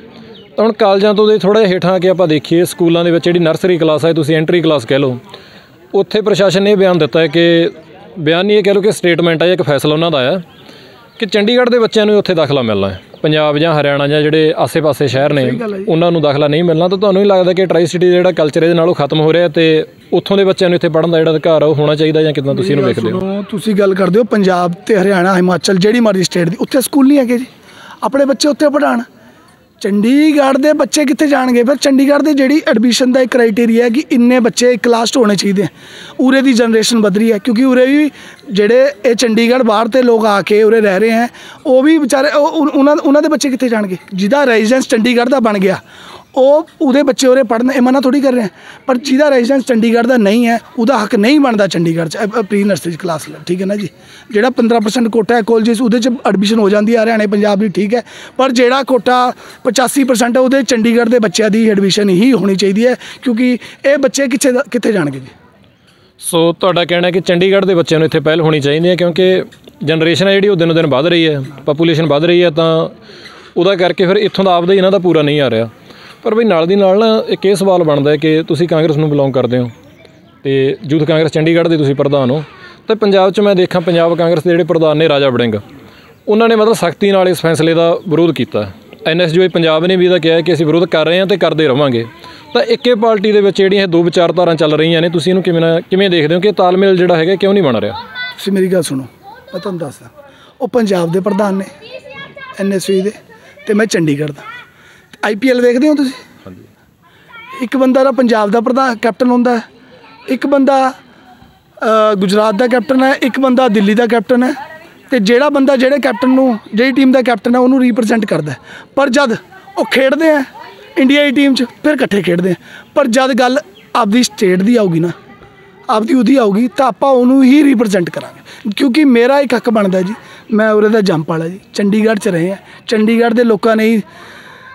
S2: ਤਾਂ ਹੁਣ ਕਾਲਜਾਂ ਤੋਂ ਦੇ ਥੋੜਾ ਜਿਹਾ ਹੇਠਾਂ ਆ ਕੇ ਆਪਾਂ ਦੇਖੀਏ, ਸਕੂਲਾਂ ਦੇ ਵਿੱਚ ਜਿਹੜੀ ਨਰਸਰੀ ਕਲਾਸ ਹੈ, ਤੁਸੀਂ ਐਂਟਰੀ ਕਲਾਸ ਕਹਿ ਲਓ, ਉੱਥੇ ਪ੍ਰਸ਼ਾਸਨ ਨੇ ਇਹ ਬਿਆਨ ਦਿੱਤਾ ਹੈ ਕਿ ਬਿਆਨ ਨਹੀਂ ਇਹ ਕਹਿ ਲਓ ਕਿ ਸਟੇਟਮੈਂਟ ਹੈ, ਇੱਕ ਫੈਸਲਾ ਉਹਨਾਂ ਦਾ ਆਇਆ, ਕਿ ਚੰਡੀਗੜ੍ਹ ਦੇ ਬੱਚਿਆਂ ਨੂੰ ਉੱਥੇ ਦਾਖਲਾ ਮਿਲਣਾ ਹੈ। ਪੰਜਾਬ ਜਾਂ ਹਰਿਆਣਾ ਜਾਂ ਜਿਹੜੇ ਆਸੇ-ਪਾਸੇ ਸ਼ਹਿਰ ਨੇ
S1: ਹੈ।
S2: ਉਹਨਾਂ ਨੂੰ ਦਾਖਲਾ ਨਹੀਂ ਮਿਲਣਾ ਤਾਂ ਤੁਹਾਨੂੰ ਨਹੀਂ ਲੱਗਦਾ ਕਿ ਟਰਾਈ ਸਿਟੀ ਦਾ ਜਿਹੜਾ ਕਲਚਰ ਇਹਦੇ ਨਾਲੋਂ ਖਤਮ ਹੋ ਰਿਹਾ ਤੇ ਉੱਥੋਂ ਦੇ ਬੱਚਿਆਂ ਨੂੰ ਇੱਥੇ ਪੜ੍ਹਨ ਦਾ ਜਿਹੜਾ ਅਧਿਕਾਰ ਆ ਉਹ ਹੋਣਾ ਚਾਹੀਦਾ ਜਾਂ ਕਿਦਾਂ ਤੁਸੀਂ ਇਹਨੂੰ ਵੇਖਦੇ ਹੋ?
S1: ਤੁਸੀਂ ਗੱਲ ਕਰਦੇ ਹੋ ਪੰਜਾਬ ਤੇ ਹਰਿਆਣਾ ਹਿਮਾਚਲ ਜਿਹੜੀ ਮਰਜ਼ੀ ਸਟੇਟ ਦੀ ਉੱਥੇ ਸਕੂਲ ਨਹੀਂ ਹੈਗੇ ਜੀ। ਆਪਣੇ ਬੱਚੇ ਉੱਥੇ ਪੜ੍ਹਾਉਣ। ਚੰਡੀਗੜ੍ਹ ਦੇ ਬੱਚੇ ਕਿੱਥੇ ਜਾਣਗੇ? ਫਿਰ ਚੰਡੀਗੜ੍ਹ ਦੇ ਜਿਹੜੀ ਐਡਮਿਸ਼ਨ ਦਾ ਇੱਕ ਕ੍ਰਾਈਟੇਰੀਆ ਹੈ ਕਿ ਇੰਨੇ ਬੱਚੇ ਇੱਕ ਕਲਾਸ 'ਚ ਹੋਣੇ ਚਾਹੀਦੇ ਹੈ ਉਰੇ ਦੀ ਜਨਰੇਸ਼ਨ ਵੱਧ ਰਹੀ ਹੈ, ਕਿਉਂਕਿ ਉਰੇ ਵੀ ਜਿਹੜੇ ਇਹ ਚੰਡੀਗੜ੍ਹ ਬਾਹਰ ਤੇ ਲੋਕ ਆ ਕੇ ਉਰੇ ਰਹਿ ਰਹੇ ਹੈ, ਉਹ ਵੀ ਵਿਚਾਰੇ ਉਹਨਾਂ ਉਹਨਾਂ ਦੇ ਬੱਚੇ ਕਿੱਥੇ ਜਾਣਗੇ? ਜਿਹਦਾ ਰੈਜ਼ੀਡੈਂਸ ਚੰਡੀਗੜ੍ਹ ਦਾ ਬਣ ਗਿਆ। ਉਹ ਉਹਦੇ ਬੱਚੇ ਉਰੇ ਪੜ੍ਹਨ, ਇਹ ਮਨਾ ਥੋੜੀ ਕਰ ਰਹੇ। ਪਰ ਜਿਹਦਾ ਰੈਜ਼ੀਡੈਂਸ ਚੰਡੀਗੜ੍ਹ ਦਾ ਨਹੀਂ ਹੈ, ਉਹਦਾ ਹੱਕ ਨਹੀਂ ਬਣਦਾ ਚੰਡੀਗੜ੍ਹ 'ਚ ਪ੍ਰੀ ਨਰਸਰੀ ਕਲਾਸ ਲੈ ਠੀਕ ਹੈ ਨਾ ਜੀ? ਜਿਹੜਾ 15% ਕੋਟਾ ਹੈ ਕਾਲਜਸ ਉਹਦੇ 'ਚ ਐਡਮਿਸ਼ਨ ਹੋ ਜਾਂਦੀ ਹੈ, ਹਰਿਆਣੇ, ਪੰਜਾਬ ਦੀ, ਠੀਕ ਹੈ? ਪਰ ਜਿਹੜਾ ਕੋਟਾ 85% ਉਹਦੇ ਚੰਡੀਗੜ੍ਹ ਦੇ ਬੱਚਿਆਂ ਦੀ ਐਡਮਿਸ਼ਨ ਹੀ ਹੋਣੀ ਚਾਹੀਦੀ ਹੈ, ਕਿਉਂਕਿ ਇਹ ਬੱਚੇ ਕਿੱਥੇ ਦਾ- ਕਿੱਥੇ ਜਾਣਗੇ ਜੀ?
S2: ਸੋ ਤੁਹਾਡਾ ਕਹਿਣਾ ਹੈ ਕਿ ਚੰਡੀਗੜ੍ਹ ਦੇ ਬੱਚਿਆਂ ਨੂੰ ਇੱਥੇ ਪਹਿਲ ਹੋਣੀ ਚਾਹੀਦੀ ਹੈ, ਕਿਉਂਕਿ ਜਨਰੇਸ਼ਨ ਹੈ ਜਿਹੜੀ, ਉਹ ਦਿਨੋ ਦਿਨ ਵੱਧ ਰਹੀ ਹੈ ਪੋਪੂਲੇਸ਼ਨ ਵੱਧ ਰਹੀ ਹੈ, ਤਾਂ ਉਹਦਾ ਕਰਕੇ ਫਿਰ ਇੱਥੋਂ ਦਾ ਆਪਦਾ ਹੀ ਇਹਨਾਂ ਦਾ ਪੂਰਾ ਨਹੀਂ ਆ ਰਿਹਾ। ਪਰ ਬਈ ਨਾਲ ਦੀ ਨਾਲ ਨਾ ਇੱਕ ਇਹ ਸਵਾਲ ਬਣਦਾ ਹੈ ਕਿ ਤੁਸੀਂ ਕਾਂਗਰਸ ਨੂੰ ਬਿਲੋਂਗ ਕਰਦੇ ਹੋ ਤੇ ਯੂਥ ਕਾਂਗਰਸ ਚੰਡੀਗੜ੍ਹ ਦੇ ਤੁਸੀਂ ਪ੍ਰਧਾਨ ਹੋ, ਤੇ ਪੰਜਾਬ 'ਚ ਮੈਂ ਦੇਖਾਂ ਪੰਜਾਬ ਕਾਂਗਰਸ ਦੇ ਜਿਹੜੇ ਪ੍ਰਧਾਨ ਨੇ ਰਾਜਾ ਵੜਿੰਗ, ਉਹਨਾਂ ਨੇ ਮਤਲਬ ਸਖਤੀ ਨਾਲ ਇਸ ਫੈਸਲੇ ਦਾ ਵਿਰੋਧ ਕੀਤਾ ਐਨਐਸਯੂਆਈ ਪੰਜਾਬ ਨੇ ਵੀ ਇਹਦਾ ਕਿਹਾ ਕਿ ਅਸੀਂ ਵਿਰੋਧ ਕਰ ਰਹੇ ਹਾਂ ਤੇ ਕਰਦੇ ਰਵਾਂਗੇ। ਤਾਂ ਇੱਕੇ ਪਾਰਟੀ ਦੇ ਵਿੱਚ ਜਿਹੜੀਆਂ ਇਹ ਦੋ ਵਿਚਾਰਧਾਰਾਂ ਚੱਲ ਰਹੀਆਂ ਨੇ, ਤੁਸੀਂ ਇਹਨੂੰ ਕਿਵੇਂ ਨਾ ਕਿਵੇਂ ਦੇਖਦੇ ਹੋ ਕਿ ਤਾਲਮੇਲ ਜਿਹੜਾ ਹੈਗਾ ਕਿਉਂ ਨਹੀਂ ਬਣ ਰਿਹਾ?
S1: ਤੁਸੀਂ ਮੇਰੀ ਗੱਲ ਸੁਣੋ, ਮੈਂ ਤੁਹਾਨੂੰ ਦੱਸਦਾ, ਉਹ ਪੰਜਾਬ ਦੇ ਪ੍ਰਧਾਨ ਨੇ ਐਨਐਸਯੂ ਦੇ, ਤੇ ਮੈਂ ਚੰਡੀਗੜ੍ਹ ਦਾ। ਆਈਪੀਐਲ ਵੇਖਦੇ ਹੋ ਤੁਸੀਂ? ਹਾਂਜੀ। ਇੱਕ ਬੰਦਾ ਦਾ ਪੰਜਾਬ ਦਾ ਪ੍ਰਧਾਨ ਕੈਪਟਨ ਹੁੰਦਾ ਇੱਕ ਬੰਦਾ ਗੁਜਰਾਤ ਦਾ ਕੈਪਟਨ ਹੈ ਇੱਕ ਬੰਦਾ ਦਿੱਲੀ ਦਾ ਕੈਪਟਨ ਹੈ। ਤੇ ਜਿਹੜਾ ਬੰਦਾ ਜਿਹੜੇ ਕੈਪਟਨ ਨੂੰ ਜਿਹੜੀ ਟੀਮ ਦਾ ਕੈਪਟਨ ਹੈ ਉਹਨੂੰ ਰਿਪਰੈਜ਼ੈਂਟ ਕਰਦਾ। ਪਰ ਜਦ ਉਹ ਖੇਡਦੇ ਆ ਇੰਡੀਆ ਦੀ ਟੀਮ 'ਚ ਫਿਰ ਇਕੱਠੇ ਖੇਡਦੇ ਆ ਪਰ ਜਦ ਗੱਲ ਆਪਦੀ ਸਟੇਟ ਦੀ ਆਊਗੀ ਨਾ ਆਪਦੀ ਉਹਦੀ ਆਊਗੀ ਤਾਂ ਆਪਾਂ ਉਹਨੂੰ ਹੀ ਰਿਪਰੈਜ਼ੈਂਟ ਕਰਾਂਗੇ। ਕਿਉਂਕਿ ਮੇਰਾ ਇੱਕ ਹੱਕ ਬਣਦਾ ਜੀ ਮੈਂ ਉਰੇ ਦਾ ਜੰਮ ਵਾਲਾ ਜੀ ਚੰਡੀਗੜ੍ਹ 'ਚ ਰਹੇ ਆ ਚੰਡੀਗੜ੍ਹ ਦੇ ਲੋਕਾਂ ਨੇ ਹੀ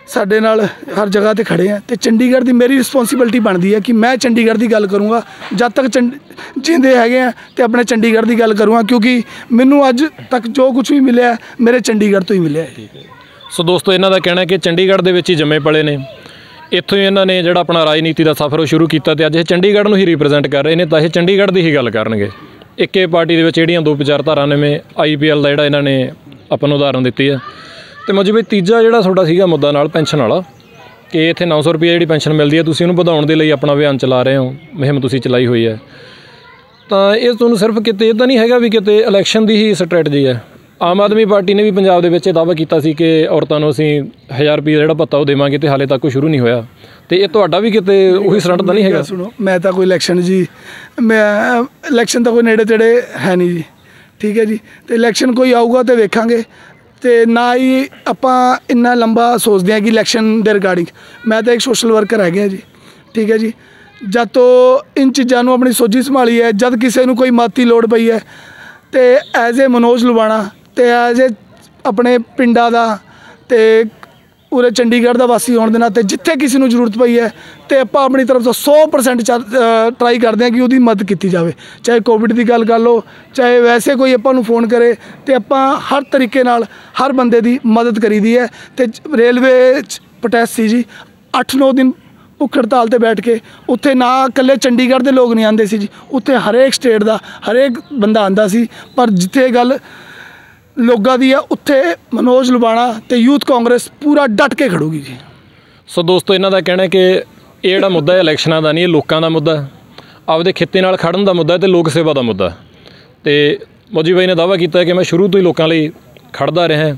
S1: ਸਾਡੇ ਨਾਲ ਹਰ ਜਗ੍ਹਾ ਤੇ ਖੜੇ ਆ ਤੇ ਚੰਡੀਗੜ੍ਹ ਦੀ ਮੇਰੀ ਰਿਸਪੌਂਸਿਬਿਲਟੀ ਬਣਦੀ ਹੈ ਕਿ ਮੈਂ ਚੰਡੀਗੜ੍ਹ ਦੀ ਗੱਲ ਕਰੂੰਗਾ। ਜਦ ਤੱਕ ਚੰਡ, ਜਿੰਦੇ ਹੈਗੇ ਆ ਤੇ ਆਪਣੇ ਚੰਡੀਗੜ੍ਹ ਦੀ ਗੱਲ ਕਰੂੰਗਾ ਕਿਉਂਕਿ ਮੈਨੂੰ ਅੱਜ ਤੱਕ ਜੋ ਕੁਝ ਵੀ ਮਿਲਿਆ ਮੇਰੇ ਚੰਡੀਗੜ੍ਹ ਤੋਂ ਹੀ ਮਿਲਿਆ ਹੈ।
S2: ਸੋ ਦੋਸਤੋ, ਇਹਨਾਂ ਦਾ ਕਹਿਣਾ ਕਿ ਚੰਡੀਗੜ੍ਹ ਦੇ ਵਿੱਚ ਹੀ ਜੰਮੇ ਪਲੇ ਨੇ। ਇੱਥੋਂ ਹੀ ਇਹਨਾਂ ਨੇ ਜਿਹੜਾ ਆਪਣਾ ਰਾਜਨੀਤੀ ਦਾ ਸਫ਼ਰ ਉਹ ਸ਼ੁਰੂ ਕੀਤਾ ਤੇ ਅੱਜ ਇਹ ਚੰਡੀਗੜ੍ਹ ਨੂੰ ਹੀ ਰਿਪਰੈਜ਼ੈਂਟ ਕਰ ਰਹੇ ਨੇ, ਤਾਂ ਇਹ ਚੰਡੀਗੜ੍ਹ ਦੀ ਹੀ ਗੱਲ ਕਰਨਗੇ। ਇੱਕੇ ਪਾਰਟੀ ਦੇ ਵਿੱਚ ਜਿਹੜੀਆਂ ਦੋ ਵਿਚਾਰਧਾਰਾ ਨੇ, ਮੈਂ ਆਈਪੀਐਲ ਦਾ ਜਿਹੜਾ ਇਹਨਾਂ ਨੇ ਆਪਾਂ ਨੂੰ ਉਦਾਹਰਨ ਦਿੱਤੀ ਹੈ। ਤੇ ਮੁਝੇ ਵੀ ਤੀਜਾ ਜਿਹੜਾ ਤੁਹਾਡਾ ਸੀਗਾ ਮੁੱਦਾ ਨਾਲ ਪੈਨਸ਼ਨ ਵਾਲਾ ਕਿ ਇੱਥੇ 900 ਰੁਪਏ ਜਿਹੜੀ ਪੈਨਸ਼ਨ ਮਿਲਦੀ ਹੈ ਤੁਸੀਂ ਉਹਨੂੰ ਵਧਾਉਣ ਦੇ ਲਈ ਆਪਣਾ ਅਭਿਆਨ ਚਲਾ ਰਹੇ ਹੋ ਮੁਹਿੰਮ ਤੁਸੀਂ ਚਲਾਈ ਹੋਈ ਹੈ। ਤਾਂ ਇਹ ਤੁਹਾਨੂੰ ਸਿਰਫ ਕਿਤੇ ਤਾਂ ਨਹੀਂ ਹੈਗਾ ਵੀ ਕਿਤੇ ਇਲੈਕਸ਼ਨ ਦੀ ਹੀ ਸਟ੍ਰੈਟਜੀ ਹੈ। ਆਮ ਆਦਮੀ ਪਾਰਟੀ ਨੇ ਵੀ ਪੰਜਾਬ ਦੇ ਵਿੱਚ ਇਹ ਦਾਅਵਾ ਕੀਤਾ ਸੀ ਕਿ ਔਰਤਾਂ ਨੂੰ ਅਸੀਂ 1000 ਰੁਪਏ ਜਿਹੜਾ ਭੱਤਾ ਉਹ ਦੇਵਾਂਗੇ ਤੇ ਹਾਲੇ ਤੱਕ ਉਹ ਸ਼ੁਰੂ ਨਹੀਂ ਹੋਇਆ। ਤੇ ਇਹ ਤੁਹਾਡਾ ਵੀ ਕਿਤੇ ਉਹੀ ਸਟੰਟ ਤਾਂ ਨਹੀਂ ਹੈਗਾ?
S1: ਸੁਣੋ ਮੈਂ ਤਾਂ ਕੋਈ ਇਲੈਕਸ਼ਨ ਜੀ ਮੈਂ ਇਲੈਕਸ਼ਨ ਤਾਂ ਕੋਈ ਨੇੜੇ ਤੇੜੇ ਹੈ ਨਹੀਂ ਜੀ। ਠੀਕ ਹੈ ਜੀ ਤੇ ਇਲੈਕਸ਼ਨ ਕੋਈ ਆਊਗਾ ਤੇ ਵੇਖਾਂਗੇ। ਤੇ ਨਾ ਹੀ ਆਪਾਂ ਇੰਨਾ ਲੰਬਾ ਸੋਚਦੇ ਹਾਂ ਕਿ ਇਲੈਕਸ਼ਨ ਦੇ ਰਿਗਾਰਡਿੰਗ। ਮੈਂ ਤਾਂ ਇੱਕ ਸੋਸ਼ਲ ਵਰਕਰ ਹੈਗੇ ਹੈਗਾ ਜੀ। ਠੀਕ ਹੈ ਜੀ। ਜਦ ਤੋਂ ਇਨ ਚੀਜ਼ਾਂ ਨੂੰ ਆਪਣੀ ਸੋਝੀ ਸੰਭਾਲੀ ਹੈ, ਜਦ ਕਿਸੇ ਨੂੰ ਕੋਈ ਮਾਤੀ ਲੋੜ ਪਈ ਹੈ, ਤੇ ਐਜ਼ ਏ ਮਨੋਜ ਲੁਬਾਣਾ, ਤੇ ਐਜ਼ ਏ ਆਪਣੇ ਪਿੰਡਾਂ ਦਾ, ਤੇ ਉਰੇ ਚੰਡੀਗੜ੍ਹ ਦਾ ਵਾਸੀ ਹੋਣ ਦੇ ਨਾਤੇ ਜਿੱਥੇ ਕਿਸੇ ਨੂੰ ਜ਼ਰੂਰਤ ਪਈ ਹੈ ਤੇ ਆਪਾਂ ਆਪਣੀ ਤਰਫ ਤੋਂ 100% ਟਰਾਈ ਕਰਦੇ ਹਾਂ ਕਿ ਉਹਦੀ ਮਦਦ ਕੀਤੀ ਜਾਵੇ। ਚਾਹੇ ਕੋਵਿਡ ਦੀ ਗੱਲ ਕਰ ਲਓ, ਚਾਹੇ ਵੈਸੇ ਕੋਈ ਆਪਾਂ ਨੂੰ ਫੋਨ ਕਰੇ, ਤੇ ਆਪਾਂ ਹਰ ਤਰੀਕੇ ਨਾਲ ਹਰ ਬੰਦੇ ਦੀ ਮਦਦ ਕਰੀਦੀ ਹੈ। ਤੇ ਰੇਲਵੇ 'ਚ ਪ੍ਰੋਟੈਸਟ ਸੀ ਜੀ 8-9 ਦਿਨ ਭੁੱਖ ਹੜਤਾਲ ਤੇ ਬੈਠ ਕੇ, ਉੱਥੇ ਨਾ ਇਕੱਲੇ ਚੰਡੀਗੜ੍ਹ ਦੇ ਲੋਕ ਨਹੀਂ ਆਉਂਦੇ ਸੀ ਜੀ, ਉੱਥੇ ਹਰੇਕ ਸਟੇਟ ਦਾ ਹਰੇਕ ਬੰਦਾ ਆਂਦਾ ਸੀ। ਪਰ ਜਿੱਥੇ ਗੱਲ ਲੋਕਾਂ ਦੀ ਆ ਉੱਥੇ ਮਨੋਜ ਲੁਬਾਣਾ ਤੇ ਯੂਥ ਕਾਂਗਰਸ ਪੂਰਾ ਡਟ ਕੇ ਖੜੂਗੀ ਜੀ।
S2: ਸੋ ਦੋਸਤੋ ਇਹਨਾਂ ਦਾ ਕਹਿਣਾ ਕਿ ਇਹ ਜਿਹੜਾ ਮੁੱਦਾ ਹੈ ਇਲੈਕਸ਼ਨਾਂ ਦਾ ਨਹੀਂ ਇਹ ਲੋਕਾਂ ਦਾ ਮੁੱਦਾ ਆਪਦੇ ਖਿੱਤੇ ਨਾਲ ਖੜਨ ਦਾ ਮੁੱਦਾ ਤੇ ਲੋਕ ਸੇਵਾ ਦਾ ਮੁੱਦਾ ਤੇ ਮੋਜੀ ਬਾਈ ਨੇ ਦਾਅਵਾ ਕੀਤਾ ਕਿ ਮੈਂ ਸ਼ੁਰੂ ਤੋਂ ਹੀ ਲੋਕਾਂ ਲਈ ਖੜਦਾ ਰਿਹਾ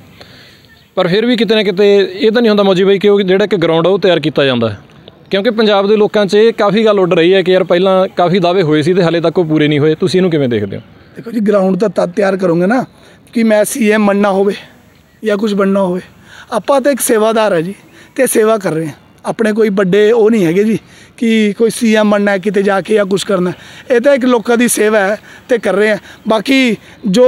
S2: ਪਰ ਫਿਰ ਵੀ ਕਿਤੇ ਨਾ ਕਿਤੇ ਇਹ ਤਾਂ ਨਹੀਂ ਹੁੰਦਾ ਮੋਜੀ ਬਾਈ ਕਿ ਉਹ ਜਿਹੜਾ ਇੱਕ ਗਰਾਊਂਡ ਆ ਉਹ ਤਿਆਰ ਕੀਤਾ ਜਾਂਦਾ ਕਿਉਂਕਿ ਪੰਜਾਬ ਦੇ ਲੋਕਾਂ 'ਚ ਇਹ ਕਾਫੀ ਗੱਲ ਉੱਡ ਰਹੀ ਹੈ ਕਿ ਯਾਰ ਪਹਿਲਾਂ ਕਾਫੀ ਦਾਅਵੇ ਹੋਏ ਸੀ ਤੇ ਹਾਲੇ ਤੱਕ ਉਹ ਪੂਰੇ ਨਹੀਂ ਹੋਏ। ਤੁਸੀਂ ਇਹਨੂੰ ਕਿਵੇਂ ਦੇਖਦੇ ਹੋ?
S1: ਦੇਖੋ ਜੀ ਗਰਾਊਂਡ ਤਾਂ ਤਦ ਤਿਆਰ ਕਰੋਗੇ ਨਾ ਕਿ ਮੈਂ ਸੀਐਮ ਬਣਨਾ ਹੋਵੇ ਜਾਂ ਕੁਝ ਬਣਨਾ ਹੋਵੇ। ਆਪਾਂ ਤਾਂ ਇੱਕ ਸੇਵਾਦਾਰ ਹੈ ਜੀ ਤੇ ਸੇਵਾ ਕਰ ਰਹੇ ਹਾਂ ਆਪਣੇ ਕੋਈ ਵੱਡੇ ਉਹ ਨਹੀਂ ਹੈਗੇ ਜੀ ਕਿ ਕੋਈ ਸੀਐਮ ਬਣਨਾ ਹੈ, ਕਿਤੇ ਜਾ ਕੇ ਜਾਂ ਕੁਝ ਕਰਨਾ ਇਹ ਤਾਂ ਇੱਕ ਲੋਕਾਂ ਦੀ ਸੇਵਾ ਹੈ ਤੇ ਕਰ ਰਹੇ ਹਾਂ ਬਾਕੀ ਜੋ